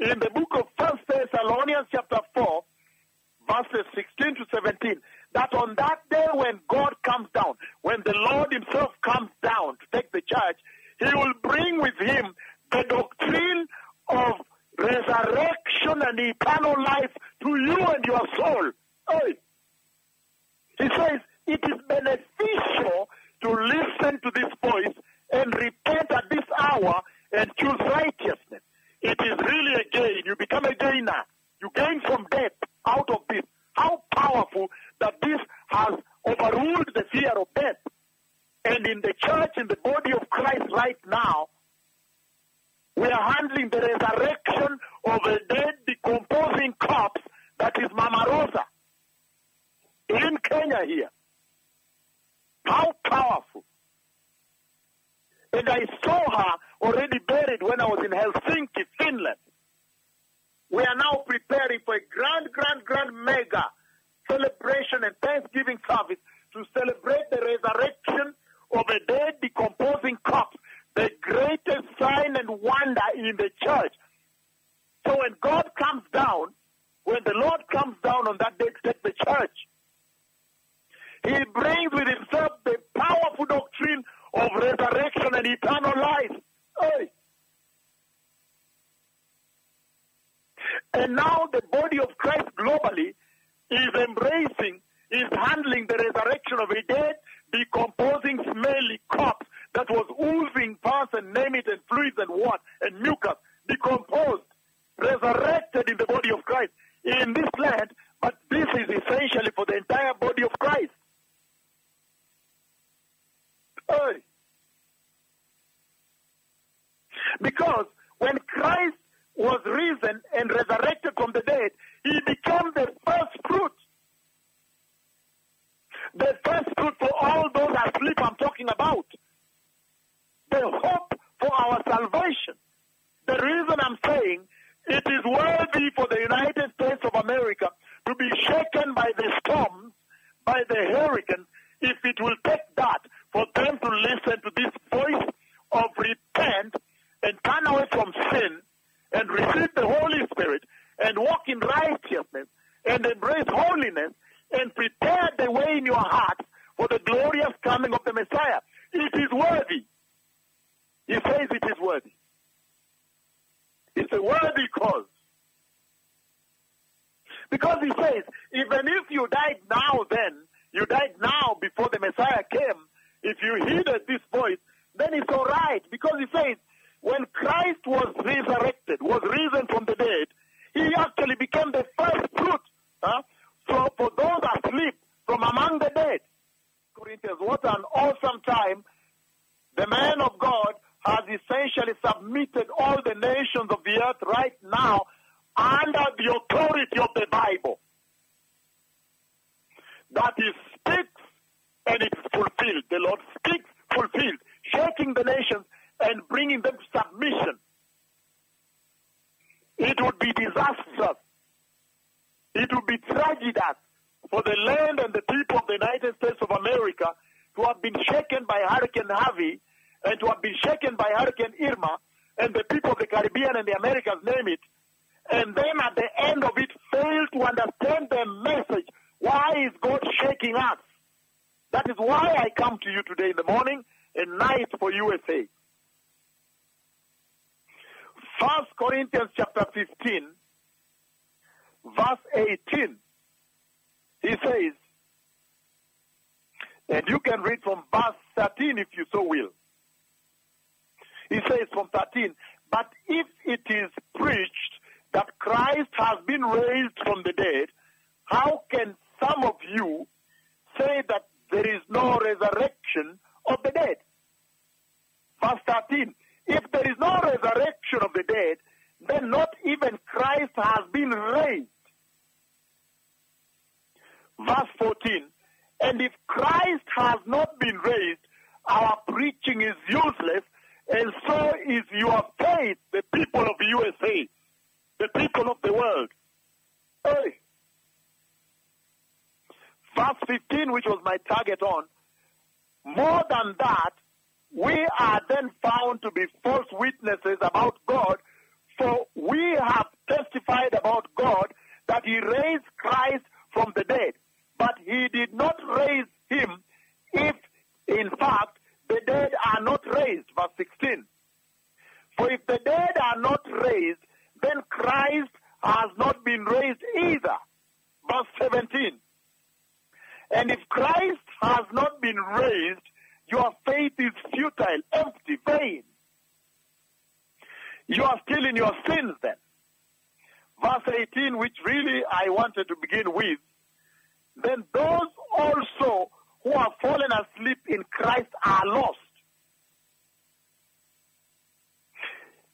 in the book of First Thessalonians chapter 4, verses 16 to 17, that on that day when God comes down, when the Lord himself comes down to take the church, he will bring with him the doctrine of resurrection and eternal life to you and your soul. Hey. He says, it is benefit church, in the body of Christ right now, we are handling the resurrection of a dead, decomposing corpse that is Mama Rosa in Kenya here. How powerful. And I saw her already buried when I was in Helsinki, Finland. We are now preparing for a grand, grand, grand mega celebration and thanksgiving service to celebrate the resurrection of a dead, decomposing corpse, the greatest sign and wonder in the church. So when God comes down, when the Lord comes down on that day to take the church, he brings with himself the powerful doctrine of resurrection and eternal life. Hey. And now the body of Christ globally is embracing, is handling the resurrection of a dead, decomposing, smelly corpse that was oozing pus and name it and fluids and what and mucus, decomposed, resurrected in the body of Christ in this land, but this is essentially for the entire body of Christ. Hey. Because when Christ was risen and resurrected from the dead, he became the first fruit. The first fruit for all those asleep I'm talking about. The hope for our salvation. The reason I'm saying it is worthy for the United States of America to be shaken by the storms, by the hurricane, if it will take that for them to listen to this voice of repent and turn away from sin and receive the Holy Spirit and walk in righteousness and embrace holiness and prepare the way in your heart for the glorious coming of the Messiah. It is worthy. He says it is worthy. It's a worthy cause. Because he says, even if you died now then, you died now before the Messiah came, if you heeded this voice, then it's all right. Because he says, when Christ was resurrected, was risen from the dead, he actually became the first fruit huh, for, those asleep from among the dead. Corinthians, what an awesome time. The man of God has essentially submitted all the nations of the earth right now under the authority of the Bible. That he speaks and it is fulfilled. The Lord speaks fulfilled, shaking the nations and bringing them to submission. It would be disastrous. It would be tragedious for the land and the people of the United States of America to have been shaken by Hurricane Harvey and to have been shaken by Hurricane Irma and the people of the Caribbean and the Americas, name it, and then at the end of it fail to understand the message. Why is God shaking us? That is why I come to you today in the morning and night for USA. First Corinthians chapter 15, verse 18. He says, and you can read from verse 13 if you so will. He says from 13, but if it is preached that Christ has been raised from the dead, how can some of you say that there is no resurrection of the dead? Verse 13, if there is no resurrection of the dead, then not even Christ has been raised. Verse 14, and if Christ has not been raised, our preaching is useless, and so is your faith, the people of the USA, the people of the world. Hey. Verse 15, which was my target on, more than that, we are then found to be false witnesses about God, for we have testified about God that he raised Christ from the dead, but he did not raise him if, in fact, the dead are not raised. Verse 16. For if the dead are not raised, then Christ has not been raised either. Verse 17. And if Christ has not been raised, your faith is futile, empty, vain. You are still in your sins then. Verse 18, which really I wanted to begin with. Then those also who have fallen asleep in Christ are lost.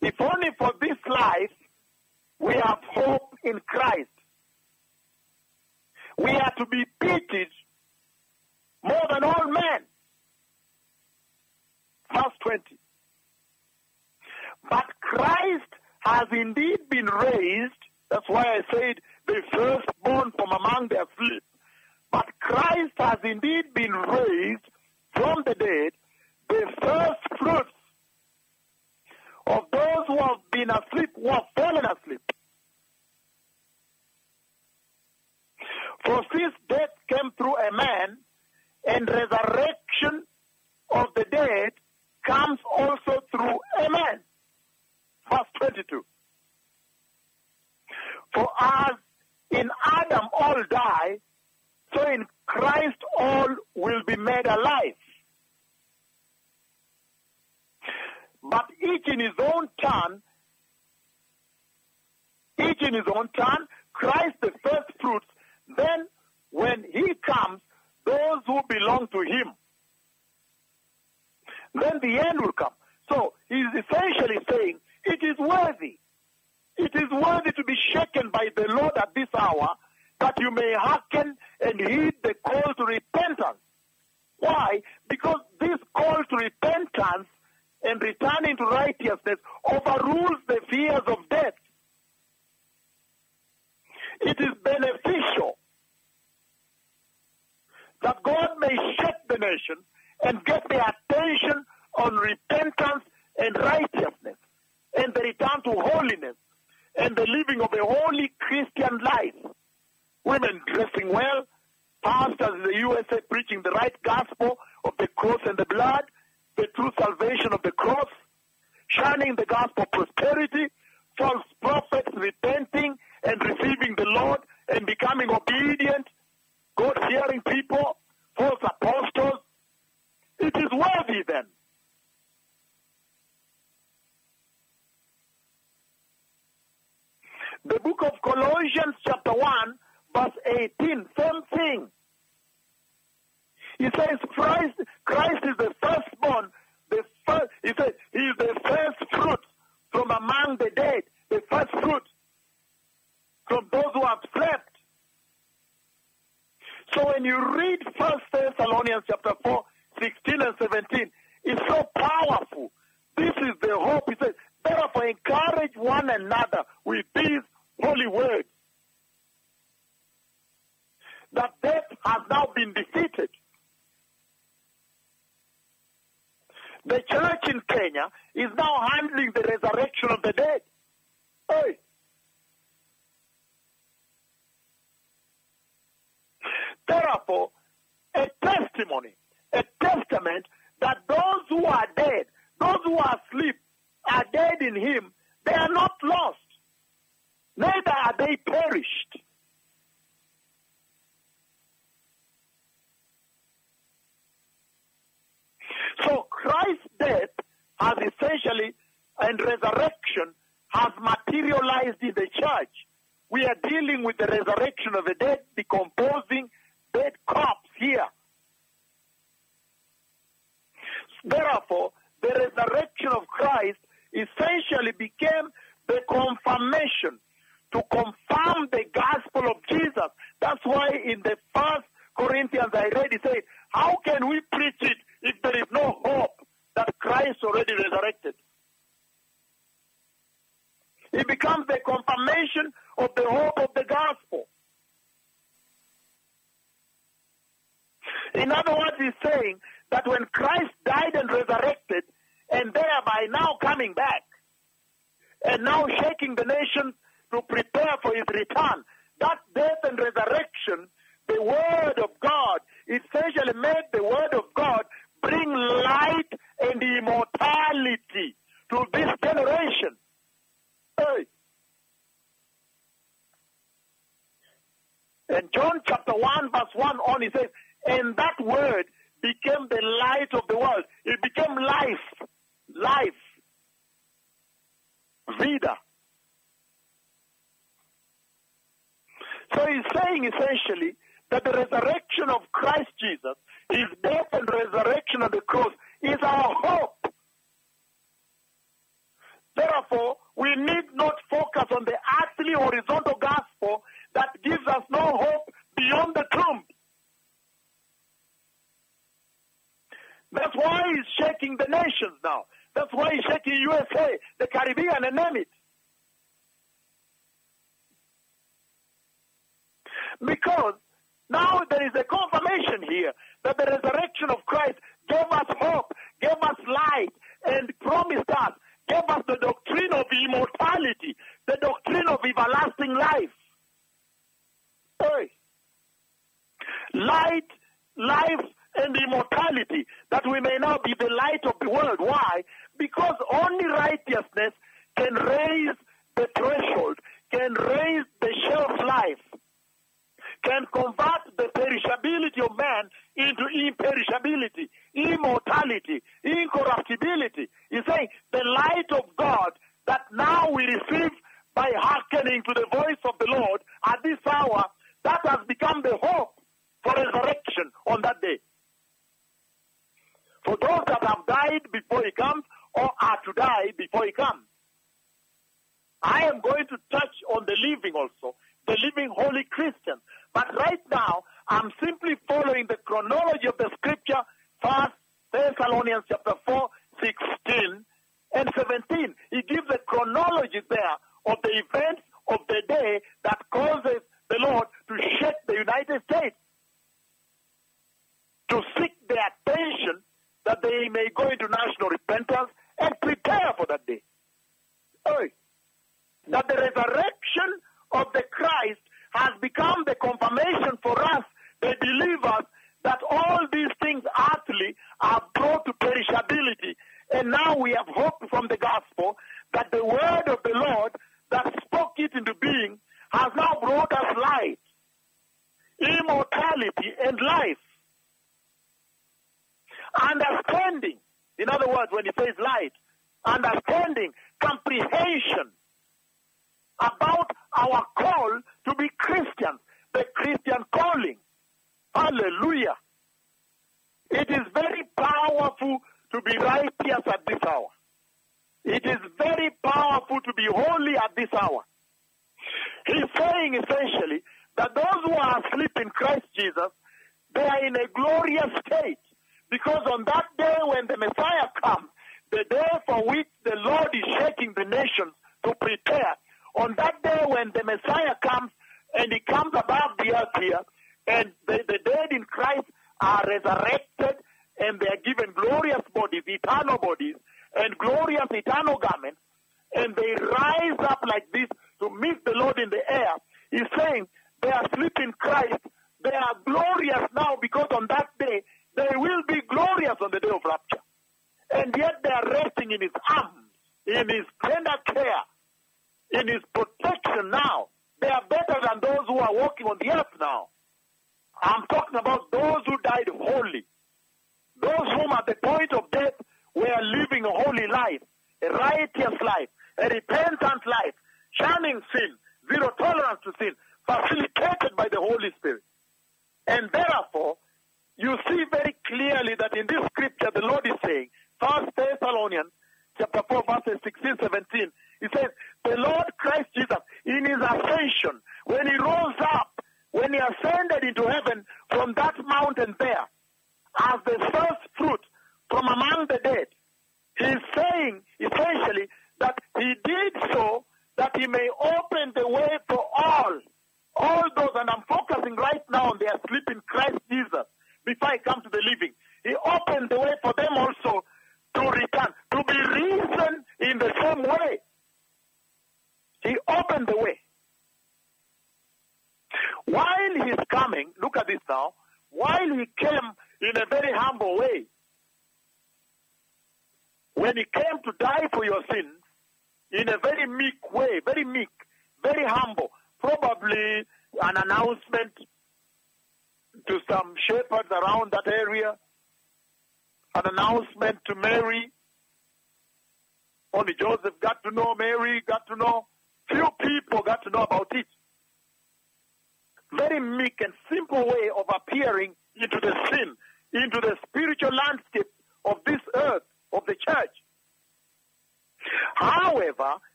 If only for this life we have hope in Christ. We are to be pitied more than all men. Verse 20. But Christ has indeed been raised. That's why I said the firstborn from among their sleep. But Christ has indeed been raised from the dead, the first fruits of those who have been asleep, who have fallen asleep. For since death came through a man, and resurrection of the dead comes also through a man. Verse 22. For as in Adam all die, so in Christ all will be made alive. But each in his own turn, each in his own turn, Christ the first fruits, then when he comes, those who belong to him. Then the end will come. So he's essentially saying it is worthy. It is worthy to be shaken by the Lord at this hour that you may hearken and heed the call to repentance. Why? Because this call to repentance and returning to righteousness overrules the fears of death. It is beneficial that God may shake the nation and get their attention on repentance and righteousness and the return to holiness and the living of a holy Christian life. Women dressing well, pastors in the USA preaching the right gospel of the cross and the blood, the true salvation of the cross, shining the gospel of prosperity, false prophets repenting and receiving the Lord and becoming obedient, God fearing people, false apostles. It is worthy then. The book of Colossians, chapter 1, verse 18, same thing. He says Christ, Christ is the firstborn. The first, he says he is the first fruit from among the dead, the first fruit from those who have slept. So when you read First Thessalonians chapter 4,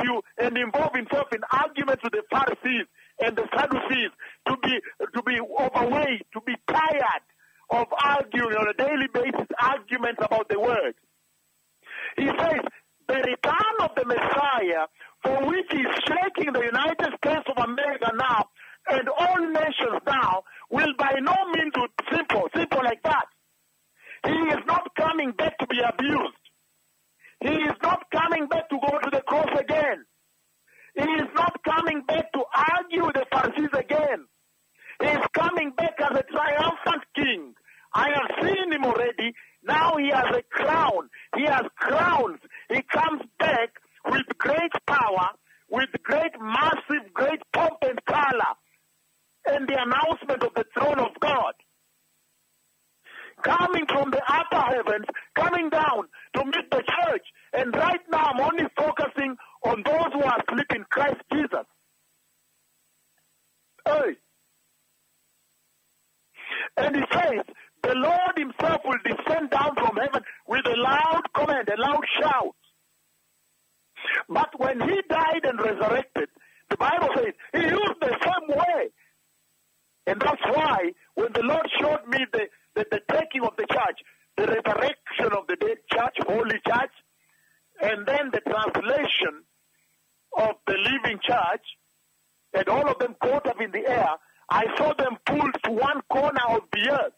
argue and involve himself in arguments with the Pharisees and the Sadducees, to be to be overweight, to be tired of arguing on a daily basis arguments about the word. He says the return of the Messiah, for which he's shaking the United States of America now and all nations now, will by no means be simple, simple like that. He is not coming back to be abused. He is not coming back to go to the cross again. He is not coming back to argue with the Pharisees again. He is coming back as a triumphant king. I have seen him already. Now he has a crown. He has crowns. He comes back with great power, with great massive, great pomp and color, and the announcement of the throne of God. Coming from the upper heavens, coming down to meet the church. And right now I'm only focusing on those who are asleep in Christ Jesus. Hey. And he says, the Lord himself will descend down from heaven with a loud command, a loud shout. But when he died and resurrected, the Bible says he used the same way. And that's why when the Lord showed me the, the, the taking of the church, the resurrection of the dead church, holy church, and then the translation of the living church, and all of them caught up in the air, I saw them pulled to one corner of the earth.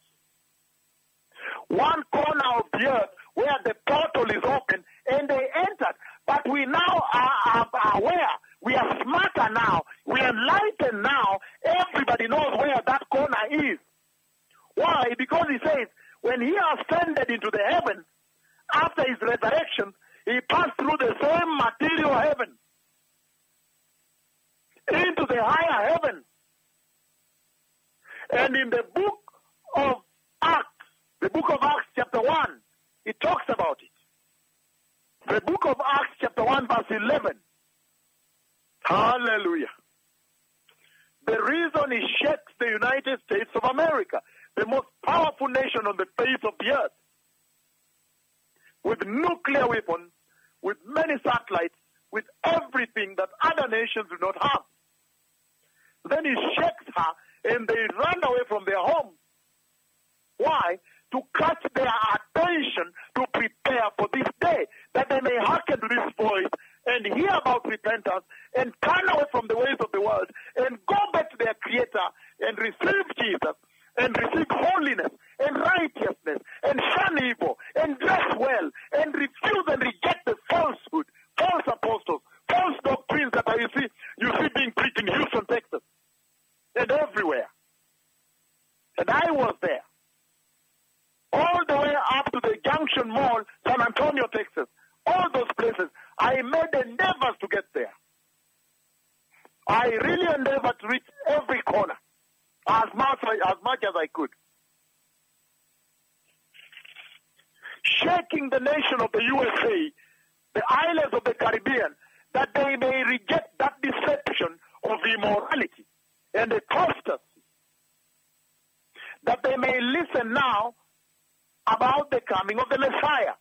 One corner of the earth where the portal is open, and they entered. But we now are, are aware. We are smarter now. We are enlightened now. Everybody knows where that corner is. Why? Because he says, when he ascended into the heaven, after his resurrection, he passed through the same material heaven into the higher heaven. And in the book of Acts, the book of Acts, chapter 1, it talks about it. The book of Acts, chapter 1, verse 11. Hallelujah. The reason he shakes the United States of America, the most powerful nation on the face of the earth, with nuclear weapons, with many satellites, with everything that other nations do not have. Then he shakes her and they run away from their home. Why? To catch their attention to prepare for this day, that they may hearken to this voice and hear about repentance and turn away from the ways of the world and go back to their Creator and receive Jesus and receive holiness and righteousness and shun evil and dress well and refuse and reject the falsehood, false apostles, false doctrines that you see you see being preached in Houston, Texas, and everywhere. And I was there. All the way up to the Junction Mall, San Antonio, Texas. All those places. I made endeavors to get there. I really endeavored to reach every corner as much as much as I could. Shaking the nation of the USA the islands of the Caribbean, that they may reject that deception of immorality and the apostasy. That they may listen now about the coming of the Messiah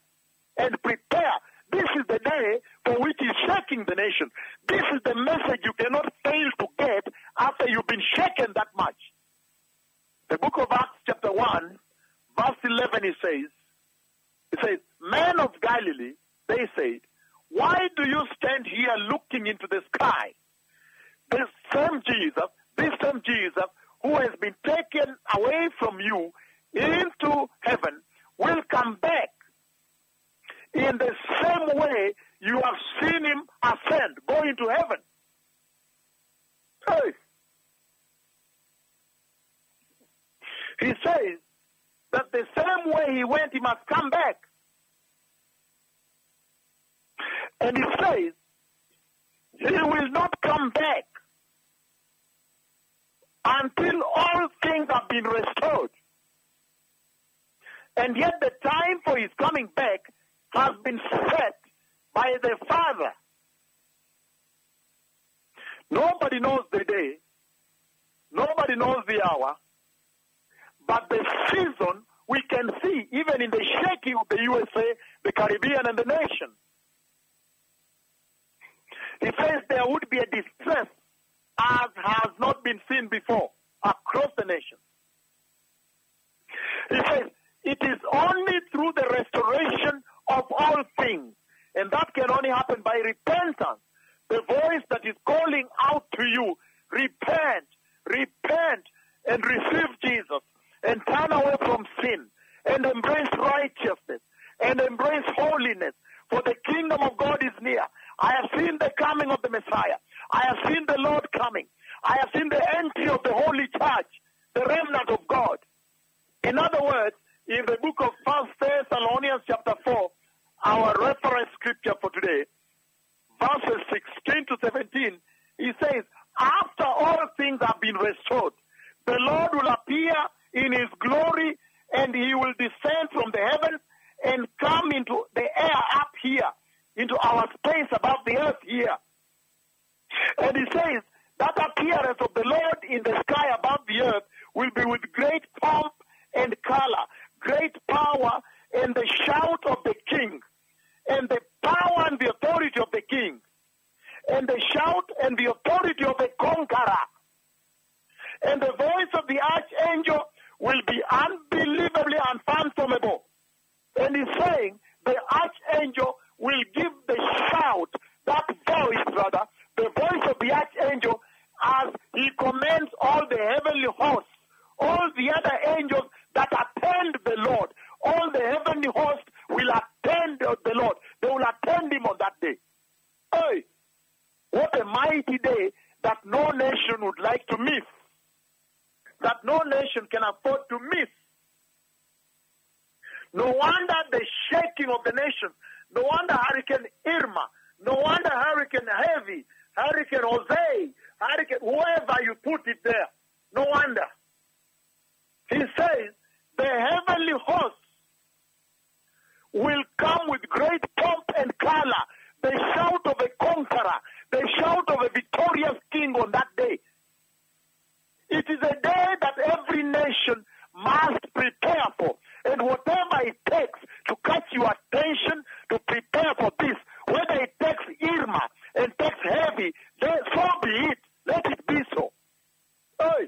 and prepare. This is the day for which he's shaking the nation. This is the message you cannot fail to get after you've been shaken that much. The book of Acts, chapter 1, verse 11, it says, it says, Men of Galilee, they said, why do you stand here looking into the sky? This same Jesus, this same Jesus who has been taken away from you into heaven will come back in the same way you have seen him ascend, go into heaven. Hey. He says that the same way he went, he must come back. And he says, he will not come back until all things have been restored. And yet the time for his coming back has been set by the Father. Nobody knows the day. Nobody knows the hour. But the season we can see even in the shaking of the USA, the Caribbean, and the nation. He says there would be a distress as has not been seen before across the nation. He says it is only through the restoration of all things, and that can only happen by repentance. The voice that is calling out to you, repent, repent, and receive Jesus, and turn away from sin, and embrace righteousness, and embrace holiness, for the kingdom of God is near. I have seen the coming of the Messiah. I have seen the Lord coming. I have seen the entry of the Holy Church, the remnant of God. In other words, in the book of First Thessalonians chapter 4, our reference scripture for today, verses 16 to 17, he says, after all things have been restored, the Lord will appear in his glory and he will descend from the heavens and come into the air up here, into our space above the earth here. And he says, that appearance of the Lord in the sky above the earth will be with great pomp and color, great power and the shout of the king, and the power and the authority of the king, and the shout and the authority of the conqueror. And the voice of the archangel will be unbelievably unfathomable. And he's saying the archangel will give the shout, that voice, rather, the voice of the archangel as he commands all the heavenly hosts, all the other angels that attend the Lord, all the heavenly hosts will attend the Lord. They will attend him on that day. Hey, what a mighty day that no nation would like to miss. That no nation can afford to miss. No wonder the shaking of the nation. No wonder Hurricane Irma. No wonder Hurricane Harvey, Hurricane Jose, Hurricane, whoever you put it there. No wonder. He says the heavenly hosts will come with great pomp and color, the shout of a conqueror, the shout of a victorious king on that day. It is a day that every nation must prepare for. And whatever it takes to catch your attention to prepare for this, whether it takes Irma and takes Harvey, then so be it. Let it be so. Hey.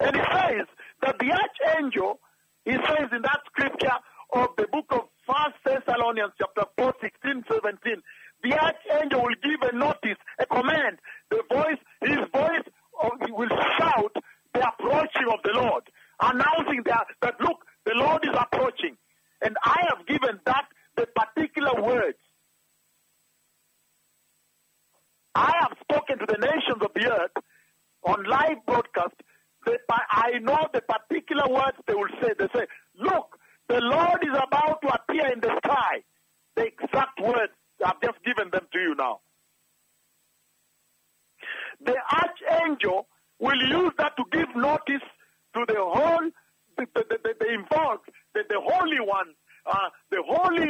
And he says that the archangel, he says in that scripture of the book of First Thessalonians chapter 4, 16, 17, the archangel will give a notice, a command. The voice, his voice uh, will shout the approaching of the Lord, announcing that, that look, the Lord is approaching. And I have given that the particular words. I have spoken to the nations of the earth on live broadcast. That I know the particular words they will say. They say, look, the Lord is about to appear in the sky. The exact words, I've just given them to you now. The archangel will use that to give notice to the whole, the, the, the, the involved, the, the holy ones, uh, the holy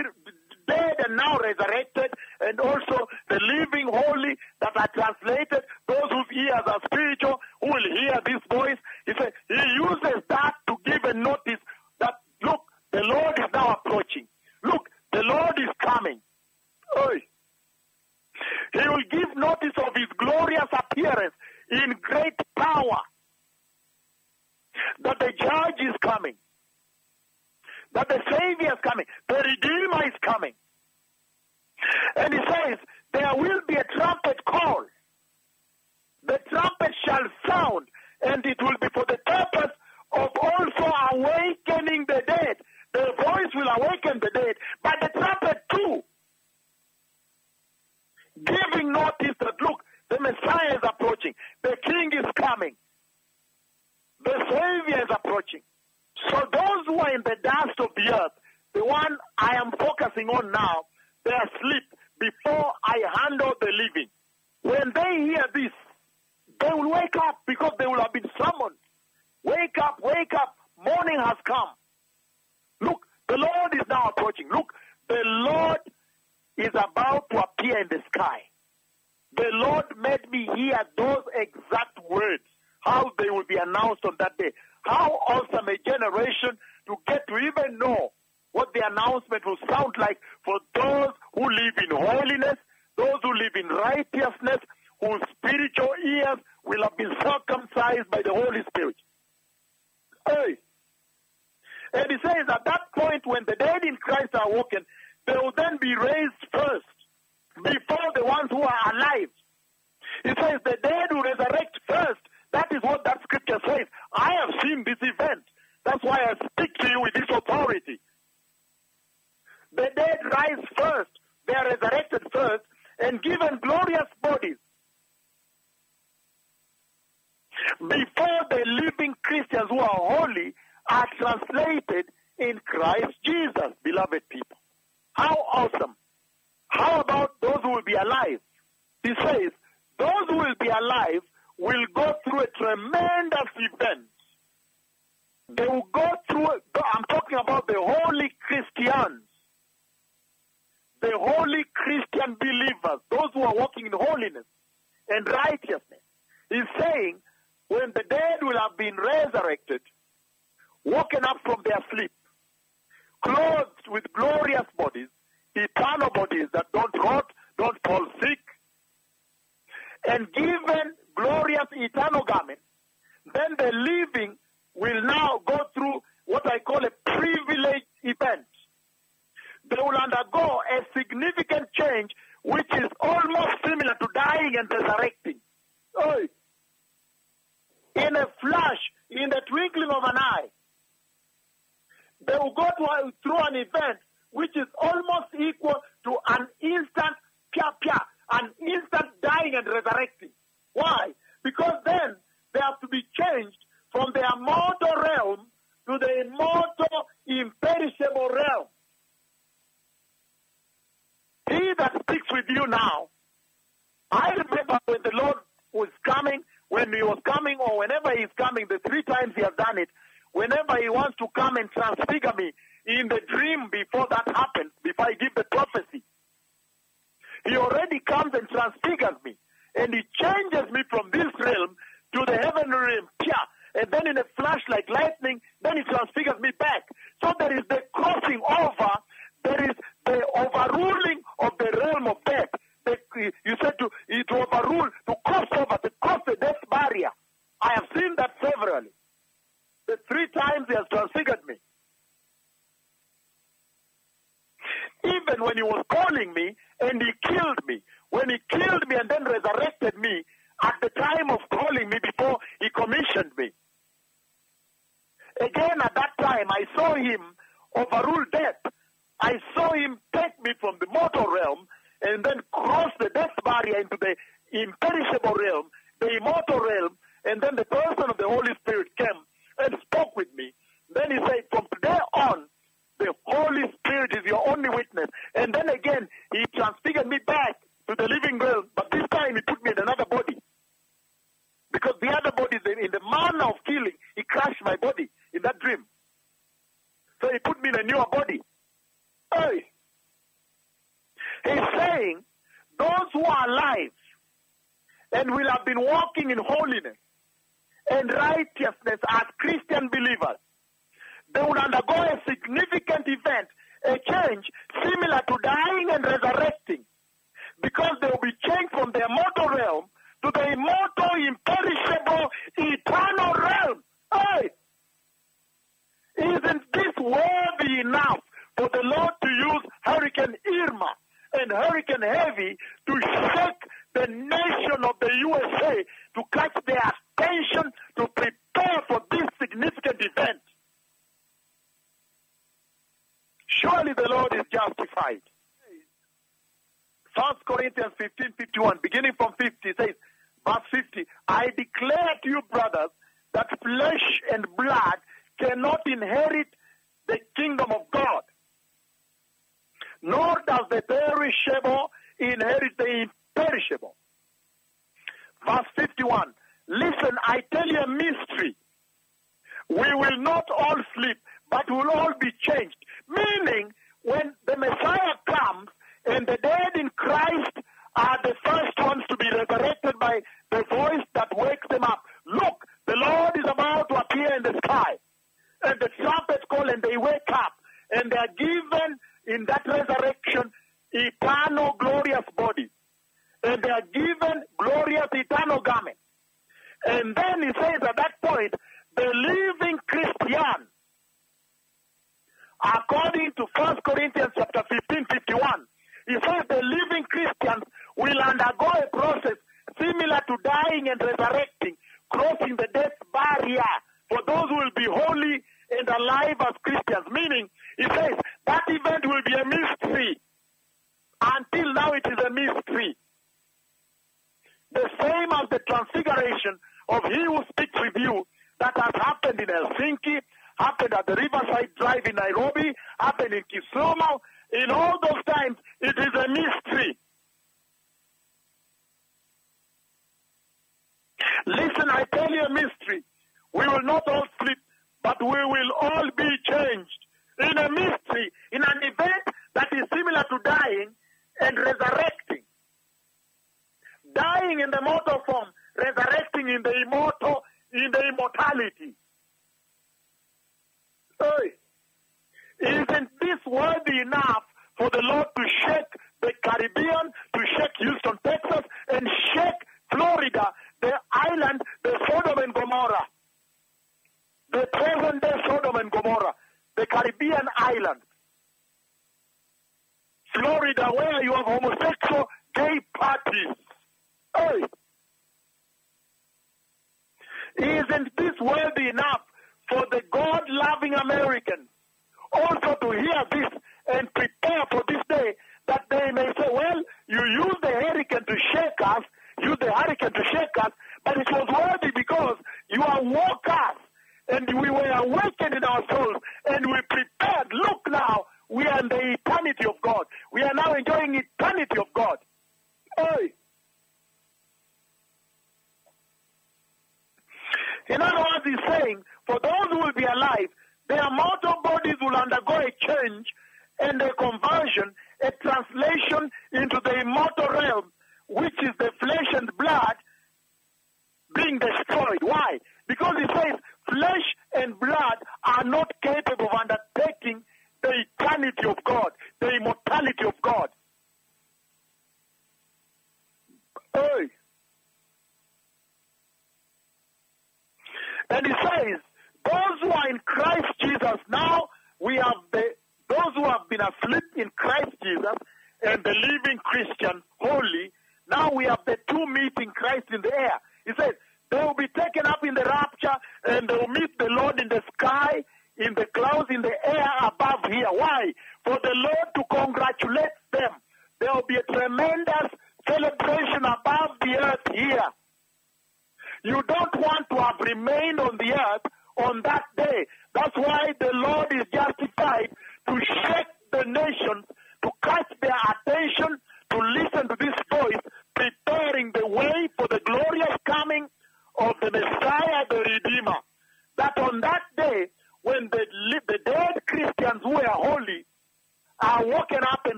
you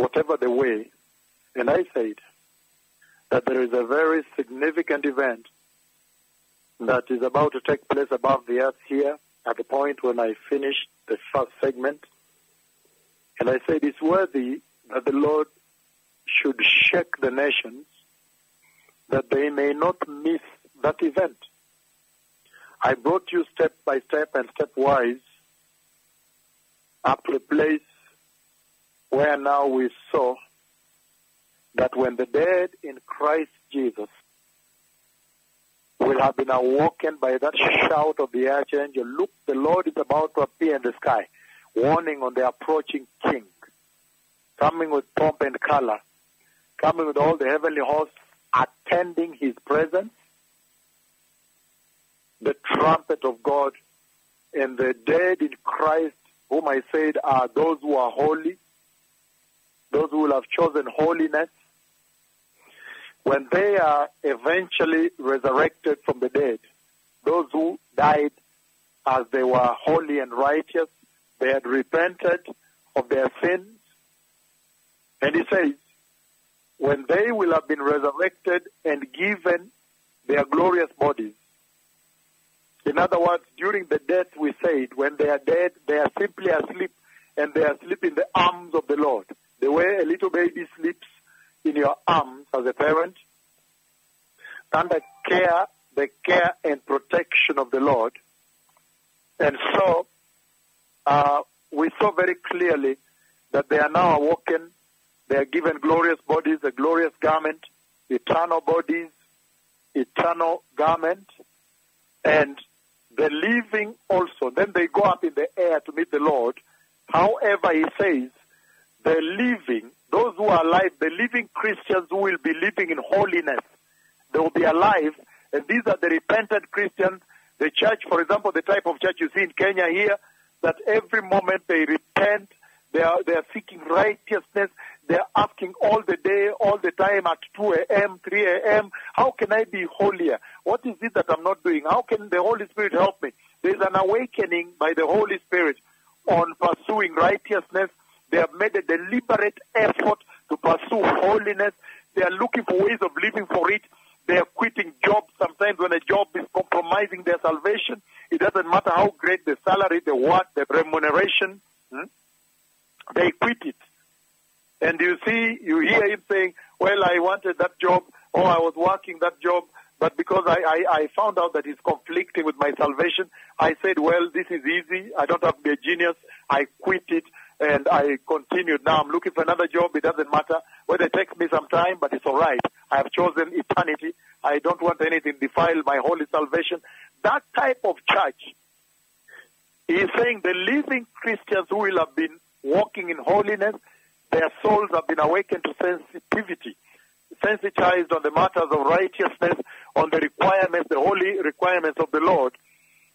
whatever the way. And I said that there is a very significant event that is about to take place above the earth here at the point when I finish the first segment. And I said it's worthy that the Lord should shake the nations that they may not miss that event. I brought you step by step and stepwise up to a place where now we saw that when the dead in Christ Jesus will have been awoken by that shout of the archangel, look, the Lord is about to appear in the sky, warning on the approaching king, coming with pomp and color, coming with all the heavenly hosts attending his presence, the trumpet of God, and the dead in Christ, whom I said are those who are holy, those who will have chosen holiness, when they are eventually resurrected from the dead, those who died as they were holy and righteous, they had repented of their sins. And he says, when they will have been resurrected and given their glorious bodies. In other words, during the death, we said, when they are dead, they are simply asleep, and they are asleep in the arms of the Lord. The way a little baby sleeps in your arms as a parent, under care, the care and protection of the Lord. And so, uh, we saw very clearly that they are now awoken they are given glorious bodies, a glorious garment, eternal bodies, eternal garment, and the living also. Then they go up in the air to meet the Lord. However, he says, the living, those who are alive, the living Christians who will be living in holiness, they will be alive, and these are the repentant Christians. The church, for example, the type of church you see in Kenya here, that every moment they repent, they are, they are seeking righteousness, they're asking all the day, all the time at 2 a.m., 3 a.m., how can I be holier? What is it that I'm not doing? How can the Holy Spirit help me? There's an awakening by the Holy Spirit on pursuing righteousness. They have made a deliberate effort to pursue holiness. They are looking for ways of living for it. They are quitting jobs sometimes when a job is compromising their salvation. It doesn't matter how great the salary, the what, the remuneration. Hmm? They quit it. And you see, you hear him saying, well, I wanted that job, or I was working that job, but because I, I, I found out that it's conflicting with my salvation, I said, well, this is easy. I don't have to be a genius. I quit it and I continued. Now I'm looking for another job. It doesn't matter whether it takes me some time, but it's all right. I have chosen eternity. I don't want anything defile my holy salvation. That type of church is saying the living Christians who will have been walking in holiness, their souls have been awakened to sensitivity, sensitized on the matters of righteousness, on the requirements, the holy requirements of the Lord.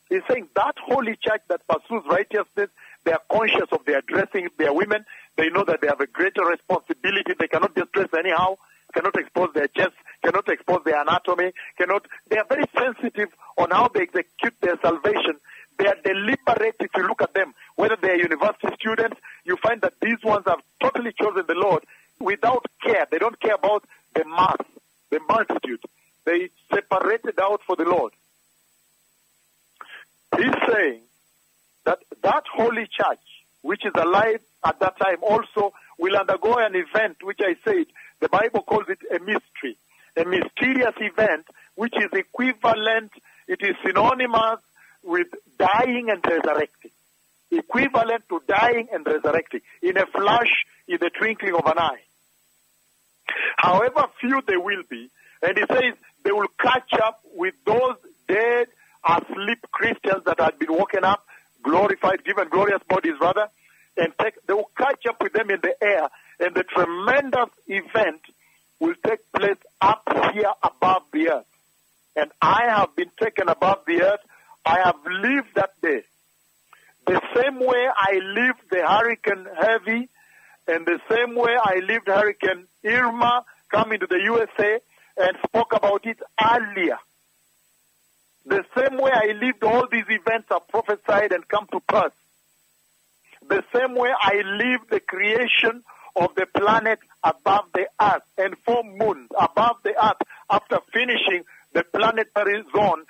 He's saying that holy church that pursues righteousness, they are conscious of their dressing their women. They know that they have a greater responsibility. They cannot just dress anyhow, cannot expose their chests, cannot expose their anatomy, cannot. They are very sensitive on how they execute their salvation. They are deliberate if you look at them. Whether they are university students, you find that these ones have totally chosen the Lord without care. They don't care about the mass, the multitude. They separated out for the Lord. He's saying that that holy church, which is alive at that time, also will undergo an event, which I said, the Bible calls it a mystery, a mysterious event, which is equivalent, it is synonymous with dying and resurrecting. Equivalent to dying and resurrecting in a flash, in the twinkling of an eye. However few they will be, and he says they will catch up with those dead, asleep Christians that had been woken up, glorified, given glorious bodies rather, and take, they will catch up with them in the air, and the tremendous event will take place up here above the earth. And I have been taken above the earth. I have lived that day. The same way I lived the Hurricane Harvey, and the same way I lived Hurricane Irma coming to the USA and spoke about it earlier. The same way I lived all these events are prophesied and come to pass. The same way I lived the creation of the planet above the earth and four moons above the earth after finishing the planetary zone,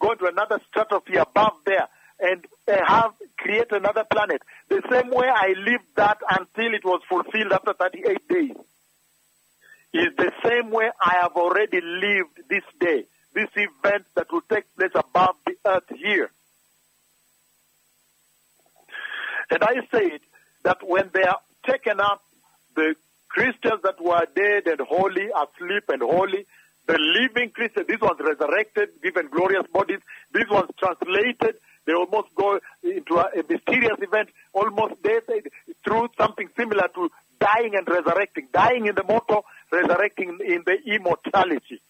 go to another stratosphere above there and have create another planet. The same way I lived that until it was fulfilled after 38 days is the same way I have already lived this day, this event that will take place above the earth here. And I said that when they are taken up, the Christians that were dead and holy, asleep and holy, the living Christians, these ones resurrected, given glorious bodies, these ones translated, they almost go into a, a mysterious event, almost say through something similar to dying and resurrecting, dying in the mortal, resurrecting in the immortality.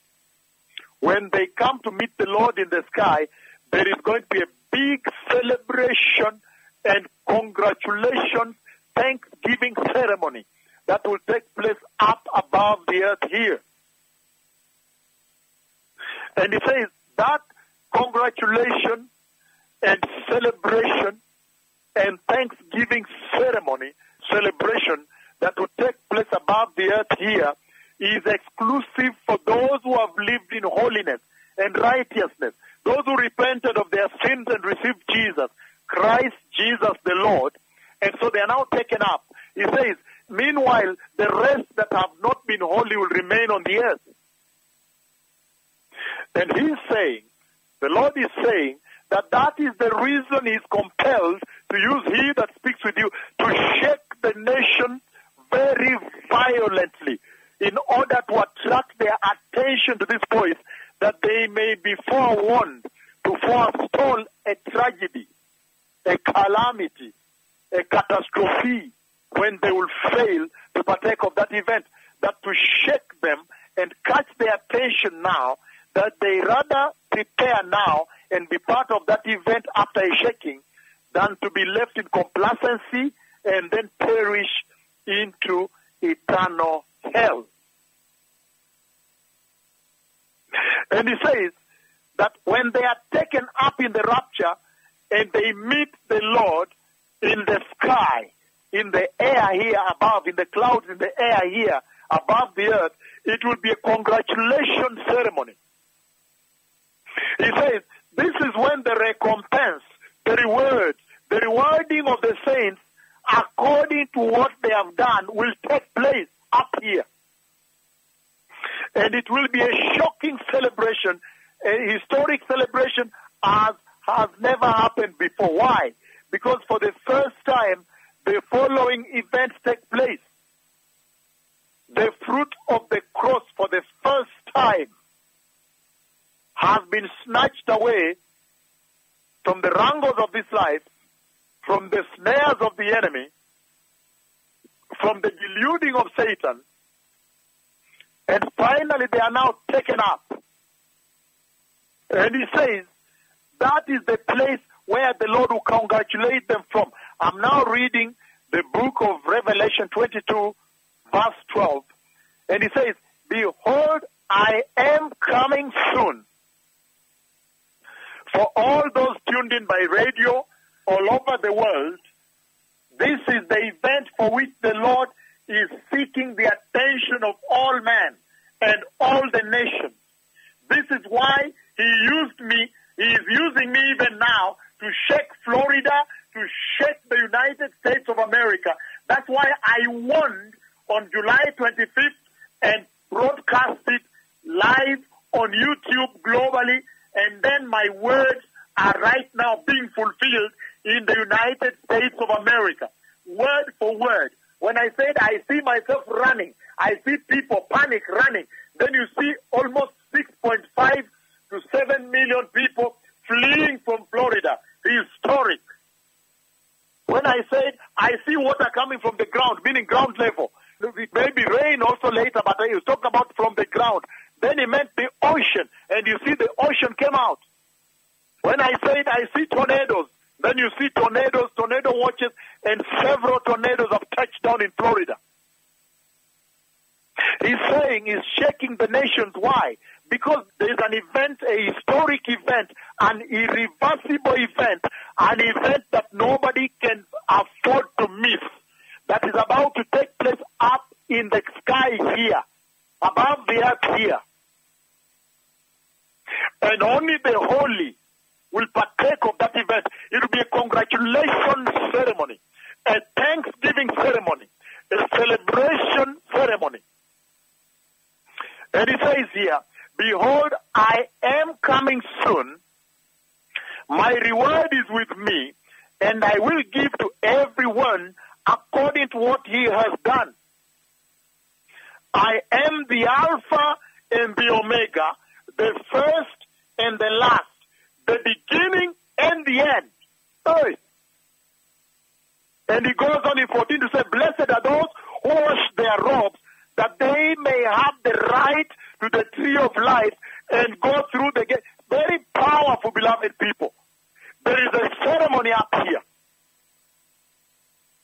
When they come to meet the Lord in the sky, there is going to be a big celebration and congratulations, thanksgiving ceremony that will take place up above the earth here. And he says that congratulation and celebration and thanksgiving ceremony, celebration that will take place above the earth here is exclusive for those who have lived in holiness and righteousness, those who repented of their sins and received Jesus, Christ Jesus the Lord, and so they are now taken up. He says, meanwhile, the rest that have not been holy will remain on the earth. And he's saying, the Lord is saying, that that is the reason he's compelled to use he that speaks with you to shake the nation very violently in order to attract their attention to this point that they may be forewarned to forestall a tragedy, a calamity, a catastrophe when they will fail to partake of that event, that to shake them and catch their attention now, that they rather prepare now and be part of that event after a shaking than to be left in complacency and then perish into eternal hell. [LAUGHS] And he says that when they are taken up in the rapture and they meet the Lord in the sky, in the air here above, in the clouds, in the air here above the earth, it will be a congratulation ceremony. He says, this is when the recompense, the reward, the rewarding of the saints according to what they have done will take place up here. And it will be a shocking celebration, a historic celebration as has never happened before. Why? Because for the first time, the following events take place. The fruit of the cross for the first time has been snatched away from the wrangles of this life, from the snares of the enemy, from the deluding of Satan, and finally they are now taken up. And he says, that is the place where the Lord will congratulate them from. I'm now reading the book of Revelation 22, verse 12. And he says, Behold, I am coming soon. For all those tuned in by radio all over the world, this is the event for which the Lord is seeking the attention of all men and all the nations. This is why he used me, he is using me even now to shake Florida, to shake the United States of America. That's why I warned on July 25th and broadcast it live on YouTube globally, and then my words are right now being fulfilled in the United States of America, word for word. When I said I see myself running, I see people panic running, then you see almost 6.5 to 7 million people fleeing from Florida. Historic. When I said I see water coming from the ground, meaning ground level, it may be rain also later, but he was talking about from the ground. Then he meant the ocean, and you see the ocean came out. When I said I see tornadoes, then you see tornadoes, tornado watches, and several tornadoes have touched down in Florida. He's saying he's shaking the nations. Why? Because there's an event, a historic event, an irreversible event, an event that nobody can afford to miss, that is about to take place up in the sky here, above the earth here. And only the holy will partake of that event. It will be a congratulation ceremony, a thanksgiving ceremony, a celebration ceremony. And it says here, Behold, I am coming soon. My reward is with me, and I will give to everyone according to what he has done. I am the Alpha and the Omega, the first and the last, the beginning and the end. Hey. And he goes on in 14 to say, Blessed are those who wash their robes, that they may have the right to the tree of life and go through the gate. Very powerful, beloved people. There is a ceremony up here.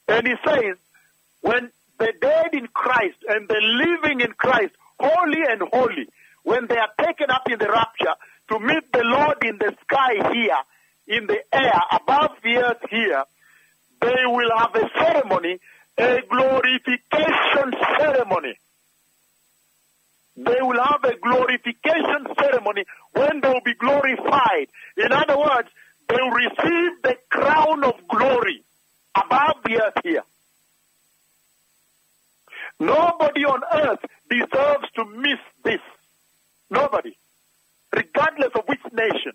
And he says, when the dead in Christ and the living in Christ, holy and holy, when they are taken up in the rapture to meet the Lord in the sky here, in the air, above the earth here, they will have a ceremony, a glorification ceremony. They will have a glorification ceremony when they will be glorified. In other words, they will receive the crown of glory above the earth here. Nobody on earth deserves to miss this. Nobody. Regardless of which nation.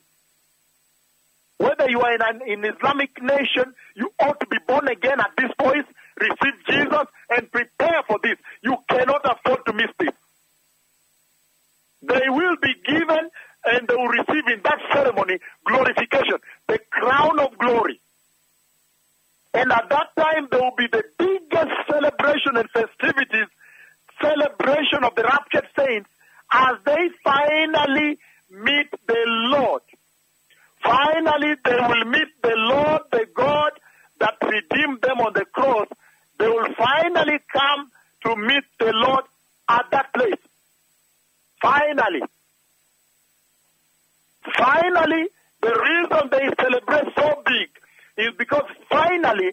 Whether you are in an in Islamic nation, you ought to be born again at this point, receive Jesus, and prepare for this. You cannot afford to miss this. They will be given and they will receive in that ceremony glorification, the crown of glory. And at that time, there will be the biggest celebration and festivities, celebration of the raptured saints as they finally meet the Lord. Finally, they will meet the Lord, the God that redeemed them on the cross. They will finally come to meet the Lord at that place. Finally. Finally, the reason they celebrate so big is because finally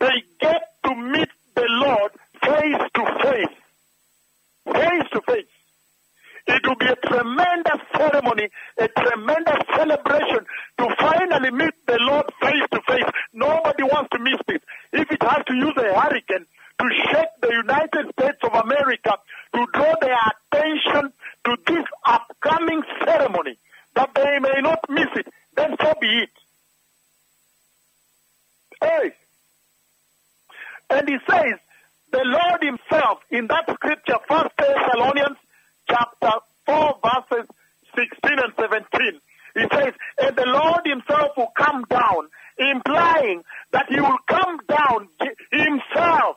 they get to meet the Lord face to face. Face to face. It will be a tremendous ceremony, a tremendous celebration to finally meet the Lord face to face. Nobody wants to miss this. If it has to use a hurricane to shake the United States of America to draw their attention to this upcoming ceremony, that they may not miss it, then so be it. Hey. And he says, the Lord himself, in that scripture, First Thessalonians chapter 4, verses 16 and 17, he says, and the Lord himself will come down, implying that he will come down himself.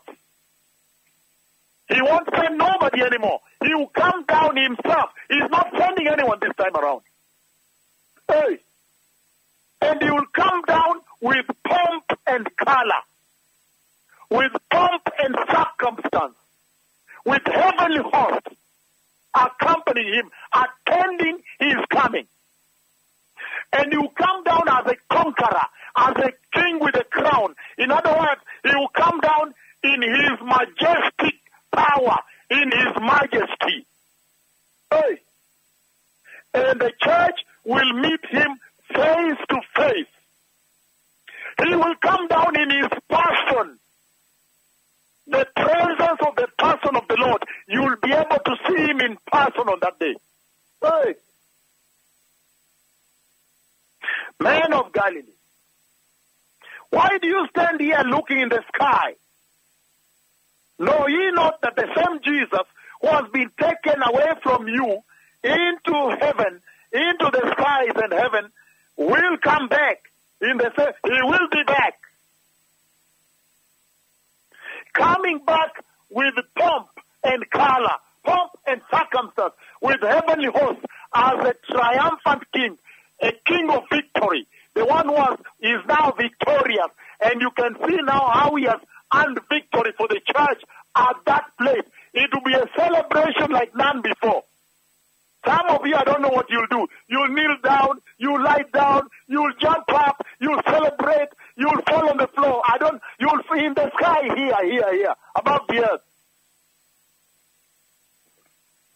He won't send nobody anymore. He will come down himself. He's not sending anyone this time around. Hey. And he will come down with pomp and color, with pomp and circumstance, with heavenly hosts accompanying him, attending his coming. And he will come down as a conqueror, as a king with a crown. In other words, he will come down in his majestic power, in his majesty. Hey. And the church will meet him face to face. He will come down in his person. The presence of the person of the Lord. You will be able to see him in person on that day. Hey. Man of Galilee. Why do you stand here looking in the sky? Know ye not that the same Jesus who has been taken away from you into heaven, into the skies and heaven, will come back in the same, he will be back. Coming back with pomp and color, pomp and circumstance, with heavenly hosts as a triumphant king, a king of victory. The one who was, is now victorious. And you can see now how he has earned victory for the church at that place. It will be a celebration like none before. Some of you, I don't know what you'll do. You'll kneel down, you'll lie down, you'll jump up, you'll celebrate, you'll fall on the floor. I don't, you'll see in the sky here, here, here, above the earth.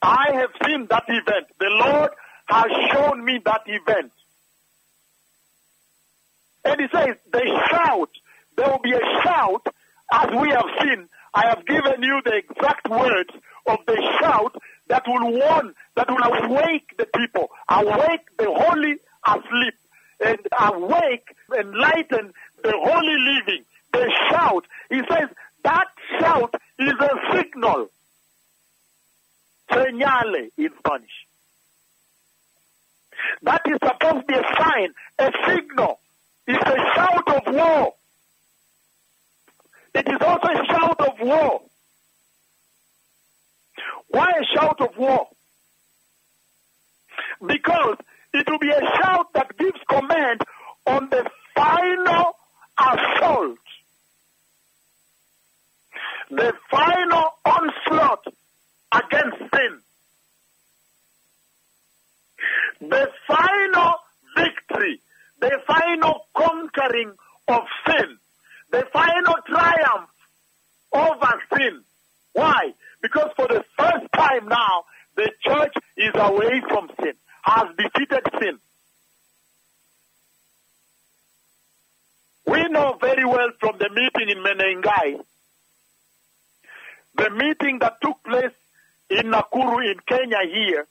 I have seen that event. The Lord has shown me that event. And he says, the shout, there will be a shout as we have seen. I have given you the exact words of the shout that will warn, that will awake the people, awake the holy asleep, and awake, enlighten the holy living. The shout. He says that shout is a signal. Señale in Spanish. That is supposed to be a sign, a signal. It's a shout of war. It is also a shout of war. Why a shout of war? Because it will be a shout that gives command on the final assault, the final onslaught against sin, the final victory, the final conquering of sin, the final triumph over sin. Why? Because for the first time now, the church is away from sin, has defeated sin. We know very well from the meeting in Menengai, the meeting that took place in Nakuru in Kenya here,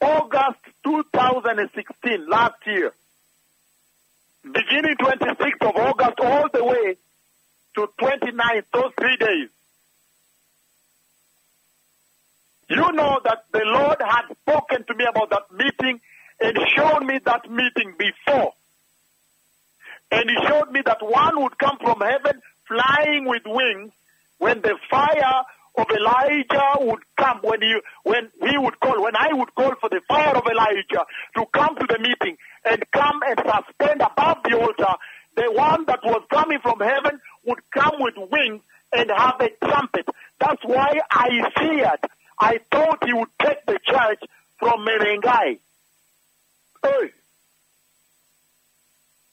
August 2016, last year, beginning 26th of August all the way to 29th, those three days. You know that the Lord had spoken to me about that meeting and shown me that meeting before. And he showed me that one would come from heaven flying with wings when the fire of Elijah would come, when he, when he would call, when I would call for the fire of Elijah to come to the meeting and come and suspend above the altar, the one that was coming from heaven would come with wings and have a trumpet. That's why I feared. I thought he would take the church from Menengai. Hey.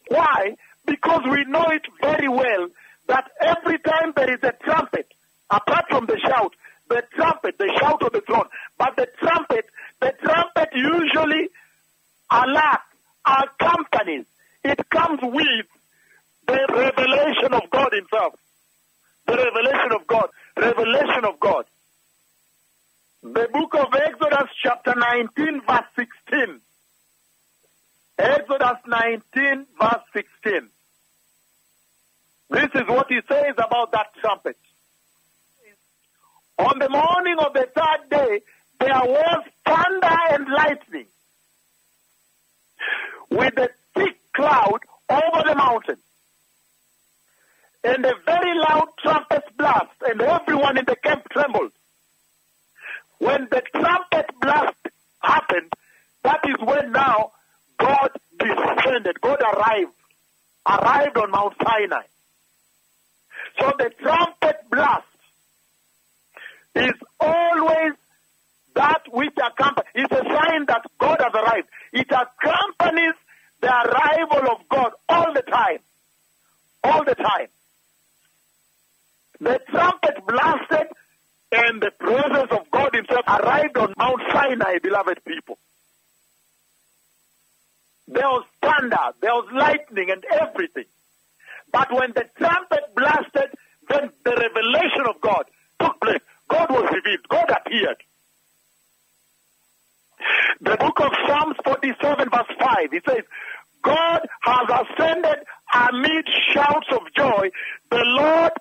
Why? Because we know it very well that every time there is a trumpet, apart from the shout, the trumpet, the shout of the throne, But the trumpet, the trumpet usually alert, accompanies, it comes with the revelation of God Himself. The revelation of God. Revelation of God. The book of Exodus, chapter 19, verse 16. Exodus 19, verse 16. This is what he says about that trumpet. On the morning of the third day, there was thunder and lightning with a thick cloud over the mountain and a very loud trumpet blast, and everyone in the camp trembled. When the trumpet blast happened, that is when now God descended, God arrived, arrived on Mount Sinai. So the trumpet blast is always that which accompanies, it's a sign that God has arrived. It accompanies the arrival of God all the time. All the time. The trumpet blasted and the presence of God Himself arrived on Mount Sinai, beloved people. There was thunder, there was lightning and everything. But when the trumpet blasted, then the revelation of God took place. God was revealed. God appeared. The book of Psalms 47 verse 5, it says, God has ascended amid shouts of joy. The Lord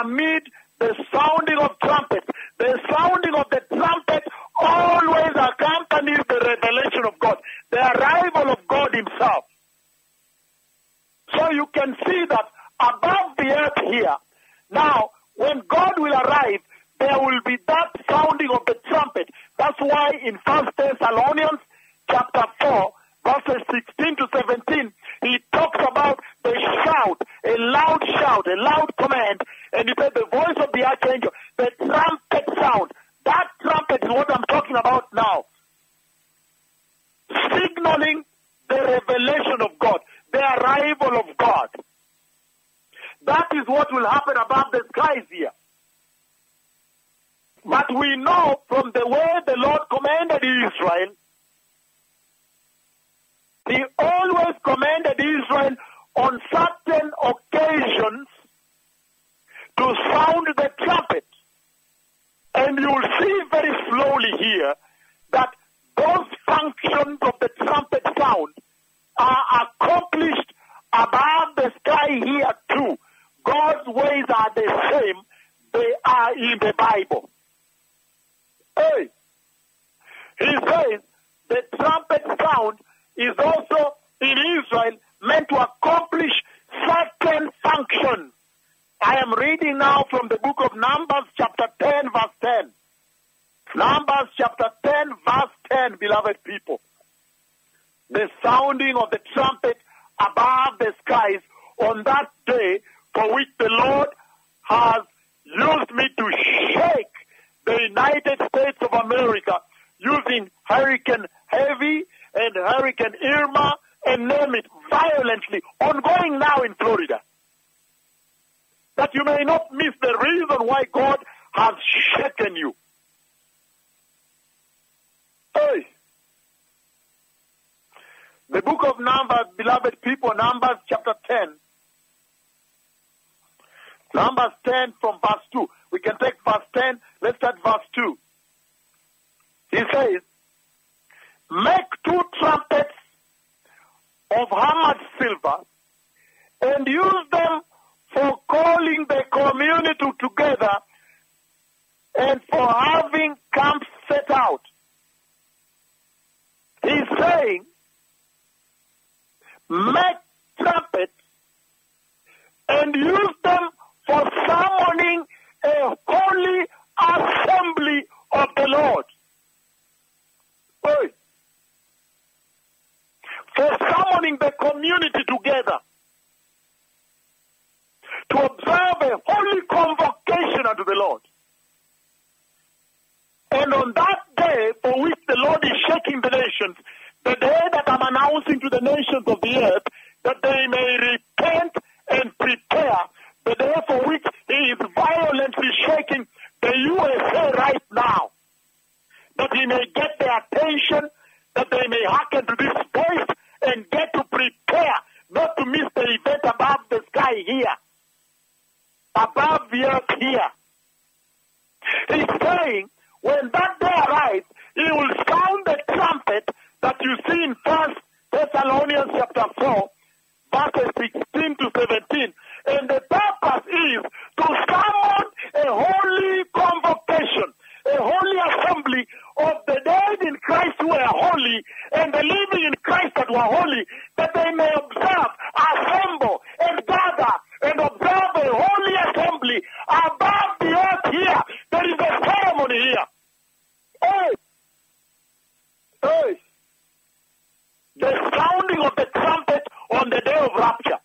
amid the sounding of trumpets. The sounding of the trumpet always accompanies the revelation of God, the arrival of God Himself. So you can see that above the earth here, now, when God will arrive, there will be that sounding of the trumpet. That's why in First Thessalonians chapter 4, verses 16 to 17, he talks about the shout, a loud shout, a loud command, and he said the voice of the archangel, the trumpet sound. That trumpet is what I'm talking about now. Signaling the revelation of God, the arrival of God. That is what will happen above the skies here. But we know from the way the Lord commanded Israel, He always commanded Israel on certain occasions to sound the trumpet. And you'll see very slowly here that those functions of the trumpet sound are accomplished above the sky here too. God's ways are the same. They are in the Bible. He says the trumpet sound is also in Israel meant to accomplish certain functions. I am reading now from the book of Numbers, chapter 10, verse 10. Numbers, chapter 10, verse 10, beloved people. The sounding of the trumpet above the skies on that day for which the Lord has used me to shake the United States of America using Hurricane Harvey and Hurricane Irma and name it violently, ongoing now in Florida. That you may not miss the reason why God has shaken you. Hey. The book of Numbers, beloved people, Numbers chapter 10. Numbers 10 from verse 2. We can take verse 10. Let's start verse 2. He says, Make two trumpets of hammered silver and use them for calling the community together and for having camps set out. He's saying, make trumpets and use them for summoning a holy assembly of the Lord. Oi. For summoning the community together to observe a holy convocation unto the Lord. And on that day for which the Lord is shaking the nations, the day that I'm announcing to the nations of the earth that they may repent and prepare, the day for which He is violently shaking the USA right now. That He may get their attention, that they may hearken to this voice and get to prepare, not to miss the event above the sky here, above the earth here. He's saying, when that day arrives, he will sound the trumpet that you see in First Thessalonians chapter 4, verses 16 to 17. And the purpose is to summon a holy convocation, a holy assembly of the dead in Christ who are holy and the living in Christ that were holy, that they may observe, assemble, and gather and observe a holy assembly above the earth here. There is a ceremony here. Hey! Hey! The sounding of the trumpet on the day of rapture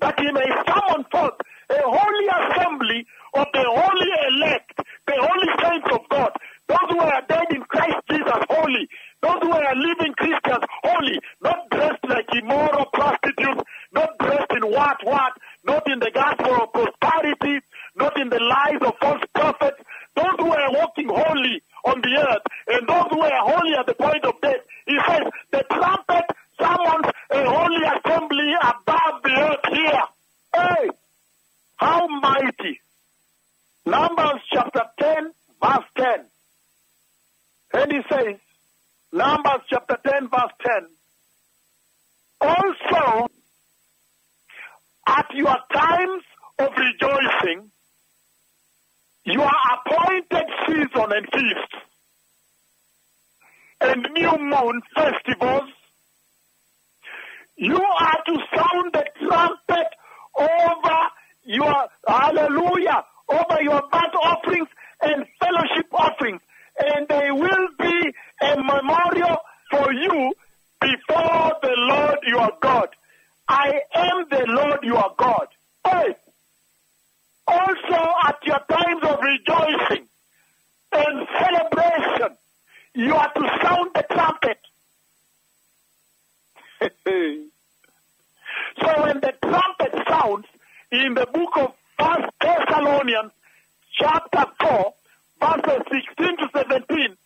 that he may summon forth a holy assembly of the holy elect, the holy saints of God, those who are dead in Christ Jesus holy, those who are living Christians holy, not dressed like immoral prostitutes, not dressed in what what, not in the gospel of prosperity, not in the lies of false prophets, those who are walking holy on the earth, and those who are holy at the point of death. He says, the trumpet summons a holy assembly above the earth here. Hey, how mighty. Numbers chapter 10, verse 10. And he says, Numbers chapter 10, verse 10. Also, at your times of rejoicing, your appointed season and feasts, and new moon festivals, you are to sound the trumpet over your hallelujah, over your burnt offerings and fellowship offerings, and they will be a memorial for you before the Lord your God. I am the Lord your God. Hey. Also at your times of rejoicing and celebration, you are to sound the trumpet. So when the trumpet sounds in the book of First Thessalonians, chapter 4, verses 16 to 17,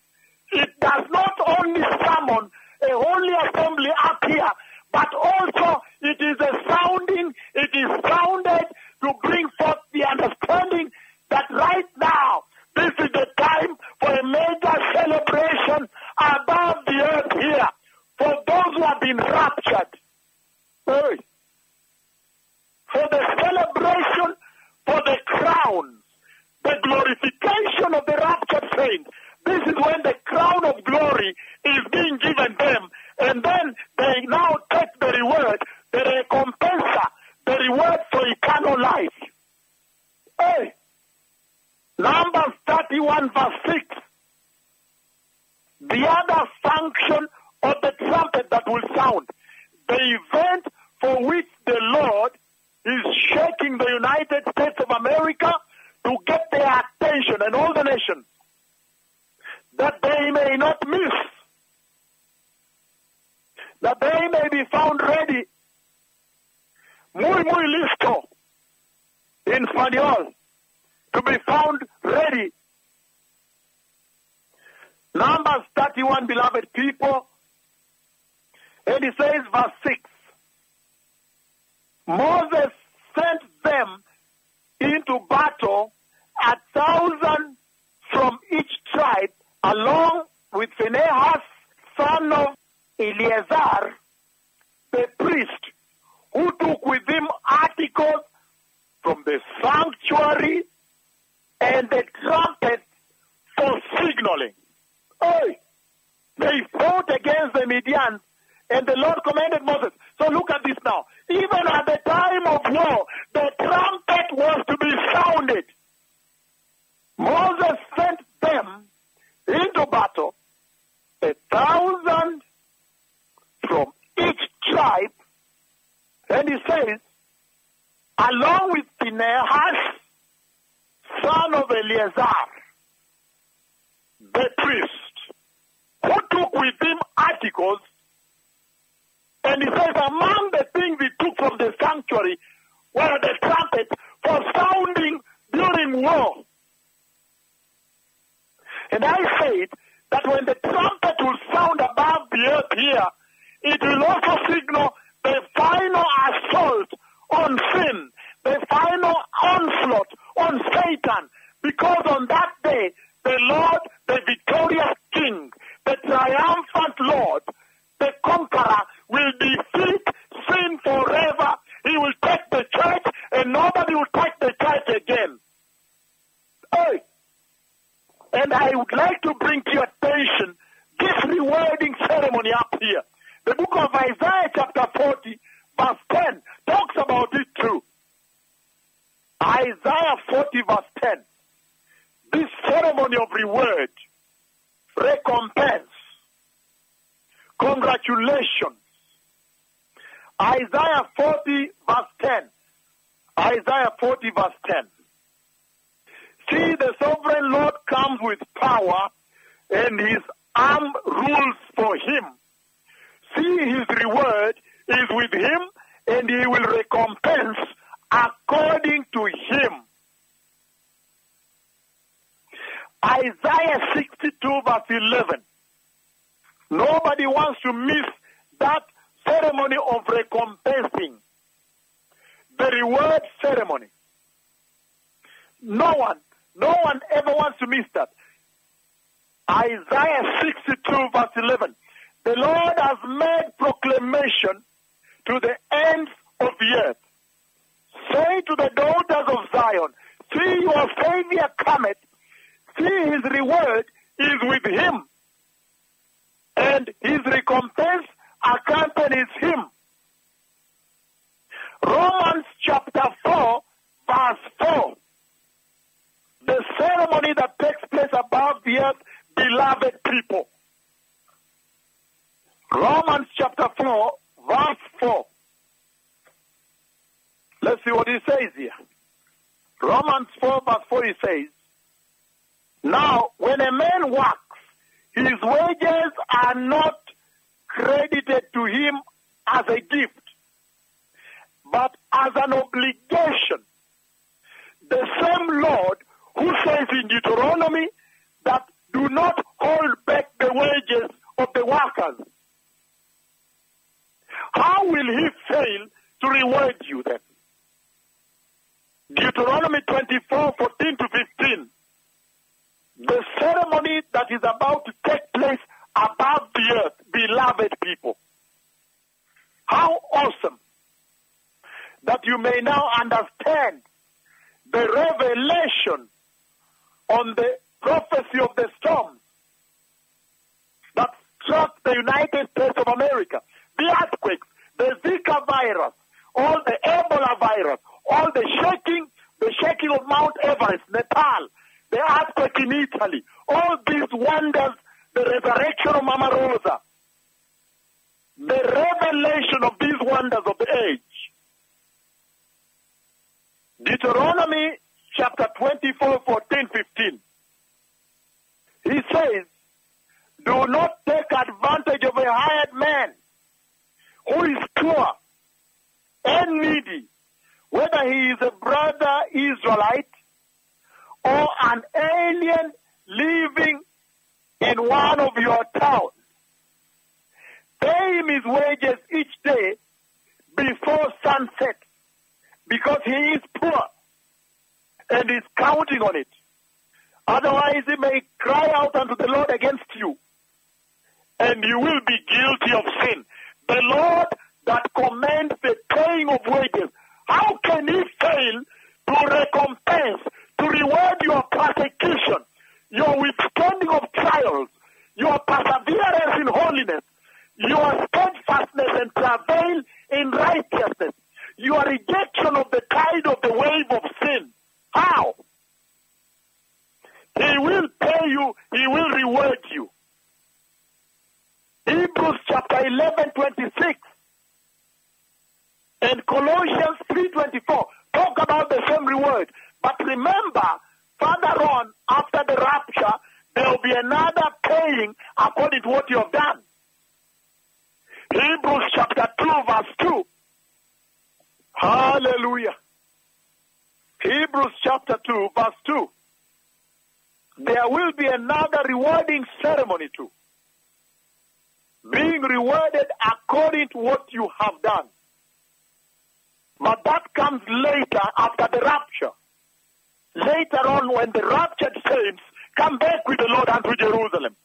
Savior cometh. See his reward is with him. And his recompense accompanies him. Romans chapter 4, verse 4. The ceremony that takes place above the earth, beloved people. Romans chapter 4, verse 4. Let's see what he says here. Romans 4, verse 4, he says, Now, when a man works, his wages are not credited to him as a gift, but as an obligation. The same Lord who says in Deuteronomy that do not hold back the wages of the workers. How will he fail to reward you then? Deuteronomy 24, 14 to 15. The ceremony that is about to take place above the earth, beloved people. How awesome that you may now understand the revelation on the prophecy of the storms that struck the United States of America, the earthquakes, the Zika virus, all the Ebola virus, all the shaking, the shaking of Mount Everest, Nepal, the earthquake in Italy, all these wonders, the resurrection of Mama Rosa, the revelation of these wonders of the age. Deuteronomy chapter 24, 14, 15. He says, Do not take advantage of a hired man who is poor and needy, whether he is a brother Israelite or an alien living in one of your towns. Pay him his wages each day before sunset because he is poor and is counting on it. Otherwise, he may cry out unto the Lord against you, and you will be guilty of sin. The Lord that commands the paying of wages, how can he fail to recompense, to reward your persecution, your withstanding of trials, your perseverance in holiness, your steadfastness and travail in righteousness, your rejection of the tide of the wave of sin? How? He will pay you, he will reward you. Hebrews chapter 11, 26 and Colossians 3.24 talk about the same reward. But remember, further on, after the rapture, there will be another paying according to what you have done. Hebrews chapter 2, verse 2. Hallelujah. Hebrews chapter 2, verse 2. there will be another rewarding ceremony too. Being rewarded according to what you have done. But that comes later after the rapture. Later on, when the raptured saints come back with the Lord unto Jerusalem.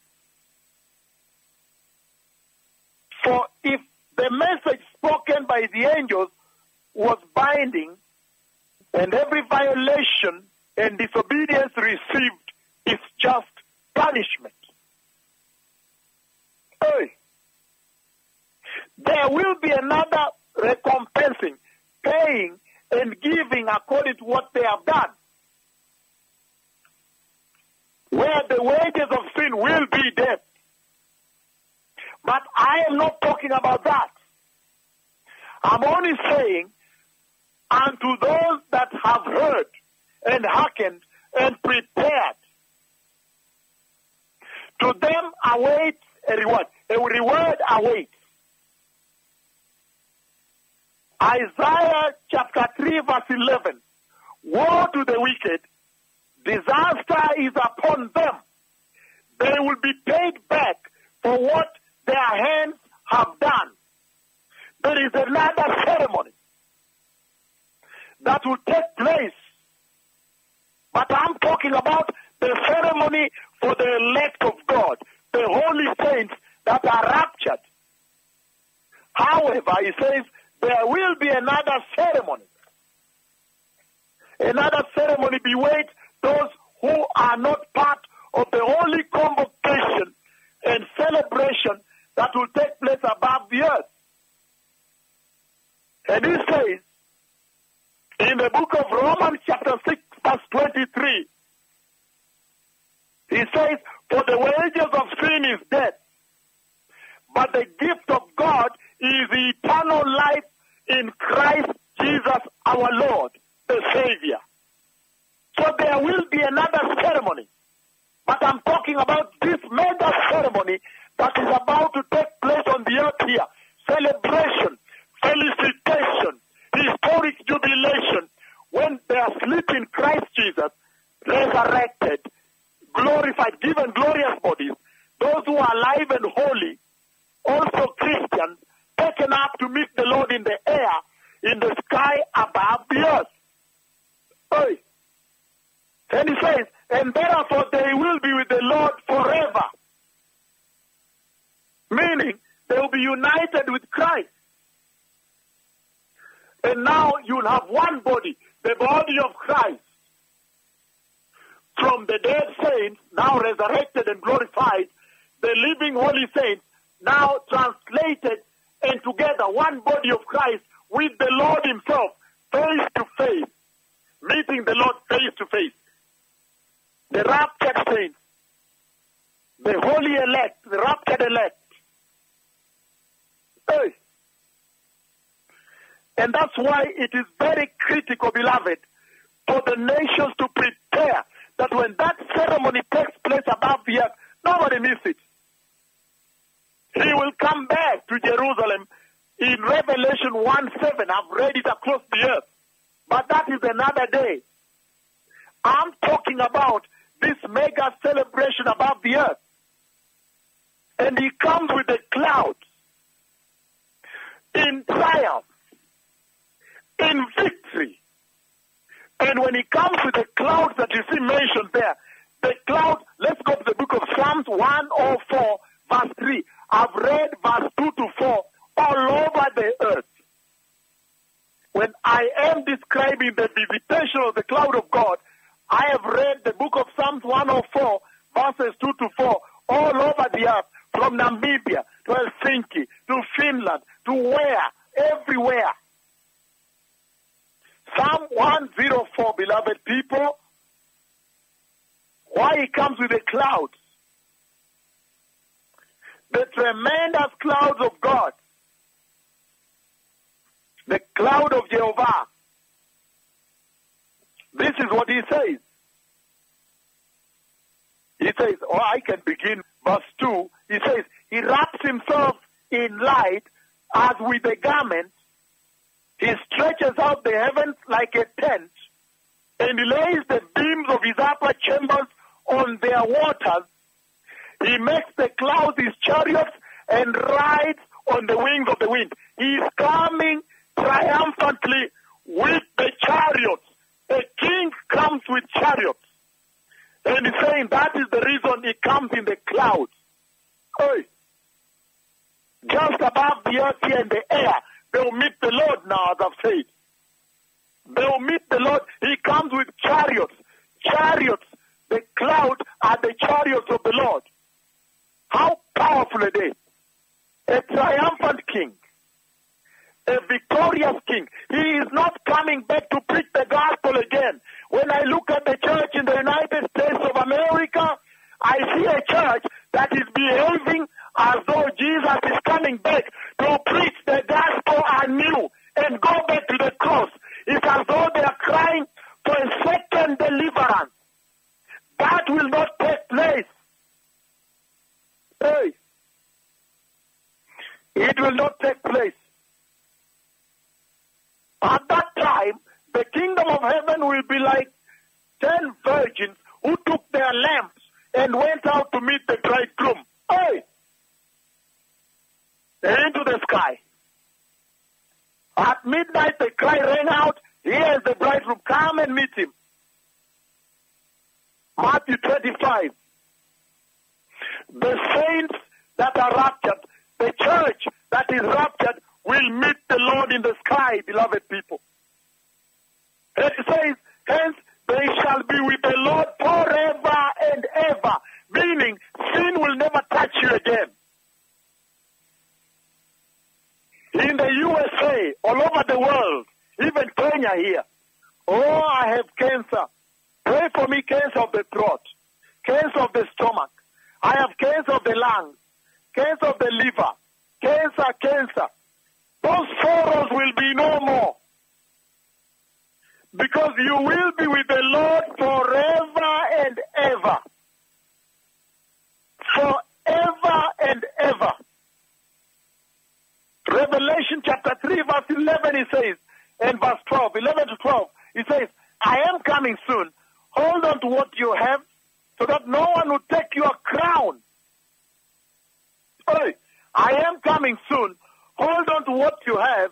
For if the message spoken by the angels was binding, and every violation and disobedience received is just punishment. Hey. There will be another recompensing, paying, and giving according to what they have done. Where the wages of sin will be death. But I am not talking about that. I'm only saying, unto those that have heard and hearkened and prepared, to them awaits a reward. A reward awaits. Isaiah chapter 3 verse 11. Woe to the wicked. Disaster is upon them. They will be paid back for what their hands have done. There is another ceremony that will take place. But I'm talking about the ceremony for the elect of God, the holy saints that are raptured. However, he says there will be another ceremony. Another ceremony bewaits those who are not part of the holy convocation and celebration that will take place above the earth. And he says in the book of Romans, chapter 6, verse 23, he says, For the wages of sin is death, but the gift of God is eternal life in Christ Jesus our Lord, the Savior. So there will be another ceremony. But I'm talking about this mega ceremony that is about to take place on the earth here. Celebration, felicitation, historic jubilation when they are asleep in Christ Jesus, resurrected, glorified, given glorious bodies. Those who are alive and holy, also Christians, taken up to meet the Lord in the air, in the sky above the earth. Oi. And he says, and therefore they will be with the Lord forever. Meaning, they will be united with Christ. And now you'll have one body, the body of Christ. From the dead saints, now resurrected and glorified, the living holy saints, now translated and together, one body of Christ with the Lord Himself, face to face, meeting the Lord face to face. The raptured saints, the holy elect, the raptured elect. Hey. And that's why it is very critical, beloved, for the nations to prepare that when that ceremony takes place above the earth, nobody misses it. He will come back to Jerusalem in Revelation 1 7. I've read it across the earth. But that is another day. I'm talking about this mega celebration above the earth. And he comes with the clouds in triumph, in victory. And when he comes with the clouds that you see mentioned there, the cloud, let's go to the book of Psalms 104, verse 3. I've read verse 2 to 4 all over the earth. When I am describing the visitation of the cloud of God, I have read the book of Psalms 104, verses 2 to 4, all over the earth, from Namibia to Helsinki to Finland to where? Everywhere. Psalm 104, beloved people, why he comes with a clouds. The tremendous clouds of God. The cloud of Jehovah. This is what he says. He says, or I can begin verse 2. He says, He wraps himself in light as with a garment. He stretches out the heavens like a tent, and he lays the beams of his upper chambers on their waters. He makes the clouds his chariots and rides on the wings of the wind. He is coming triumphantly with the chariots. A king comes with chariots. And he's saying that is the reason he comes in the clouds. Oi. Just above the earth here the air, they will meet the Lord now, as I've said. They will meet the Lord. He comes with chariots. Chariots. The cloud are the chariots of the Lord. How powerful are they? A triumphant king. A victorious king. He is not coming back to preach the gospel again. When I look at the church in the United States of America, I see a church that is behaving as though Jesus is coming back to preach the gospel anew and go back to the cross. It's as though they are crying for a second deliverance. That will not take place. Hey. It will not take place. At that time, the kingdom of heaven will be like ten virgins who took their lamps and went out to meet the bridegroom. Hey! Into the sky. At midnight, the cry rang out, Here is the bridegroom, come and meet him. Matthew 25. The saints that are raptured, the church that is raptured, will meet the Lord in the sky, beloved people. It says, hence they shall be with the Lord forever and ever, meaning sin will never touch you again. In the USA, all over the world, even Kenya here, oh, I have cancer. Pray for me, cancer of the throat, cancer of the stomach. I have cancer of the lungs, cancer of the liver, cancer, cancer. Those sorrows will be no more. Because you will be with the Lord forever and ever. Forever and ever. Revelation chapter 3 verse 11 it says, and verse 12, 11 to 12, it says, I am coming soon. Hold on to what you have so that no one will take your crown. Hey, I am coming soon. Hold on to what you have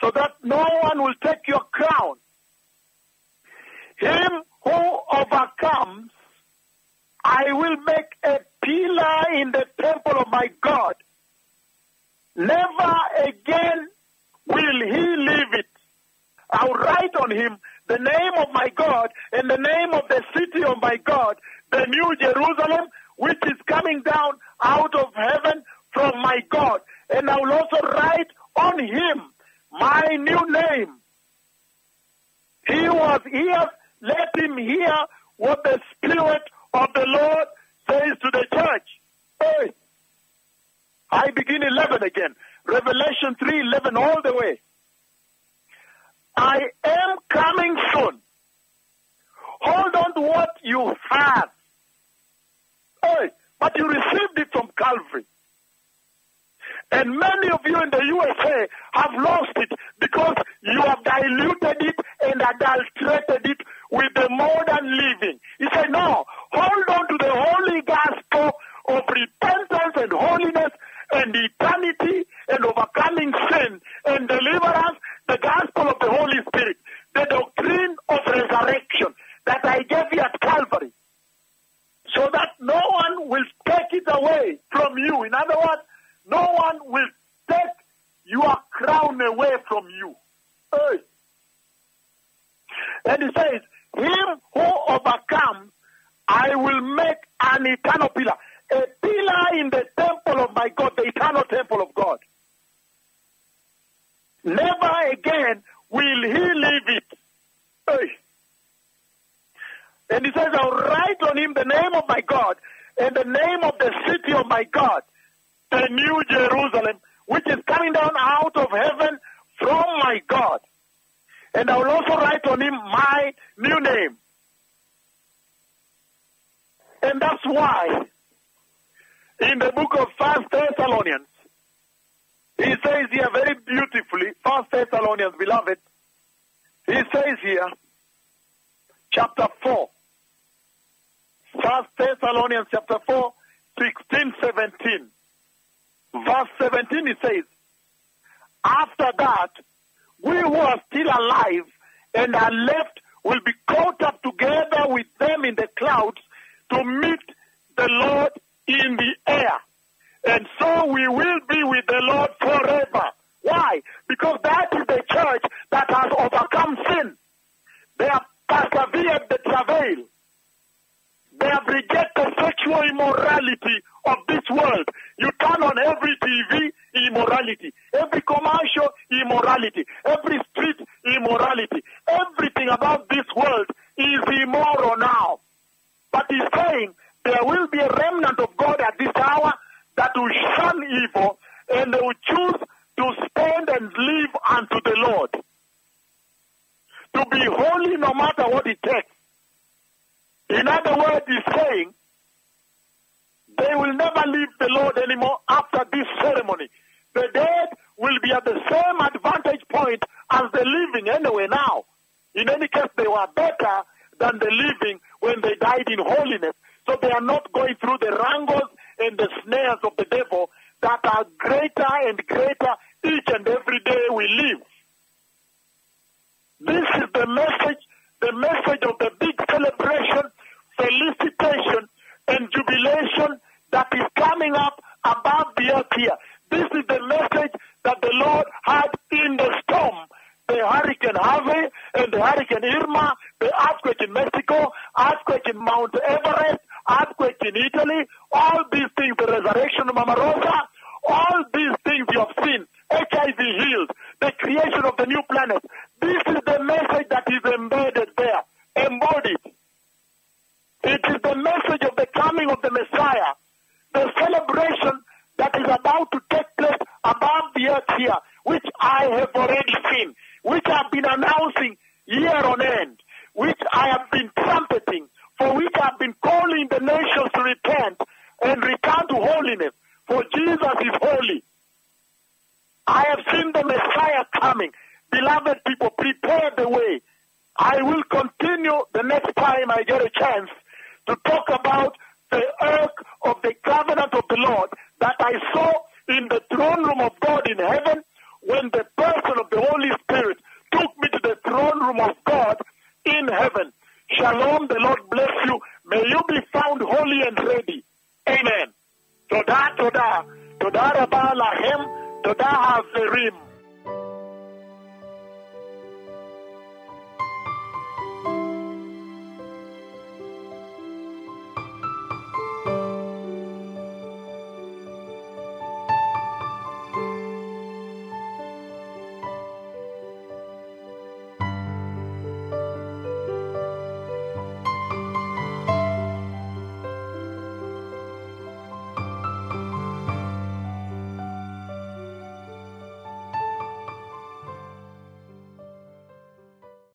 so that no one will take your crown. Him who overcomes, I will make a pillar in the temple of my God. Never again will he leave it. I'll write on him the name of my God and the name of the city of my God, the new Jerusalem, which is coming down out of heaven from my God. And I will also write on him my new name. He was here, let him hear what the Spirit of the Lord says to the church. Hey. I begin 11 again. Revelation 3 11 all the way. I am coming soon. Hold on to what you have. Hey, but you received it from Calvary. And many of you in the USA have lost it because you have diluted it and adulterated it with the modern living. He said, no, hold on to the holy gospel of repentance and holiness and eternity and overcoming sin and deliverance, the gospel of the Holy Spirit, the doctrine of resurrection that I gave you at Calvary, so that no one will take it away from you. In other words, no one will take your crown away from you. Hey. And he says, Him who overcomes, I will make an eternal pillar. A pillar in the temple of my God, the eternal temple of God. Never again will he leave it. Hey. And he says, I'll write on him the name of my God and the name of the city of my God, the new Jerusalem, which is coming down out of heaven from my God. And I will also write on him my new name. And that's why in the book of First Thessalonians, he says here very beautifully, First Thessalonians, beloved, he says here, chapter 4, First Thessalonians chapter 4, 16, 17. Verse 17 it says, After that, we who are still alive and are left will be caught up together with them in the clouds to meet the Lord in the air. And so we will be with the Lord forever. Why? Because that is the church that has overcome sin. They have persevered the travail. They have rejected sexual immorality of this world. You turn on every TV, immorality. Every commercial, immorality. Every street, immorality. Everything about this world is immoral now. But he's saying there will be a remnant of God at this hour that will shun evil and they will choose to stand and live unto the Lord. To be holy no matter what it takes. In other words, he's saying they will never leave the Lord anymore after this ceremony. The dead will be at the same advantage point as the living anyway now. In any case, they were better than the living when they died in holiness. So they are not going through the wrangles and the snares of the devil that are greater and greater each and every day we live. This is the message, the message of the big celebration, felicitation, and jubilation that is coming up above the earth here. This is the message that the Lord had in the storm. The hurricane Harvey and the hurricane Irma, the earthquake in Mexico, earthquake in Mount Everest, earthquake in Italy, all these things, the resurrection of Mama Rosa, all these things you have seen, HIV healed, the creation of the new planet. This is the message that is embedded there, embodied. It is the message of the coming of the Messiah, the celebration that is about to take place above the earth here, which I have already seen, which I have been announcing year on end, which I have been trumpeting, for which I have been calling the nations to repent and return to holiness, for Jesus is holy. I have seen the Messiah coming. Beloved people, prepare the way. I will continue the next time I get a chance to talk about the ark of the covenant of the Lord that I saw in the throne room of God in heaven when the person of the Holy Spirit took me to the throne room of God in heaven. Shalom, the Lord bless you. May you be found holy and ready. Amen. Toda, toda, toda rabba lahem, toda haverim.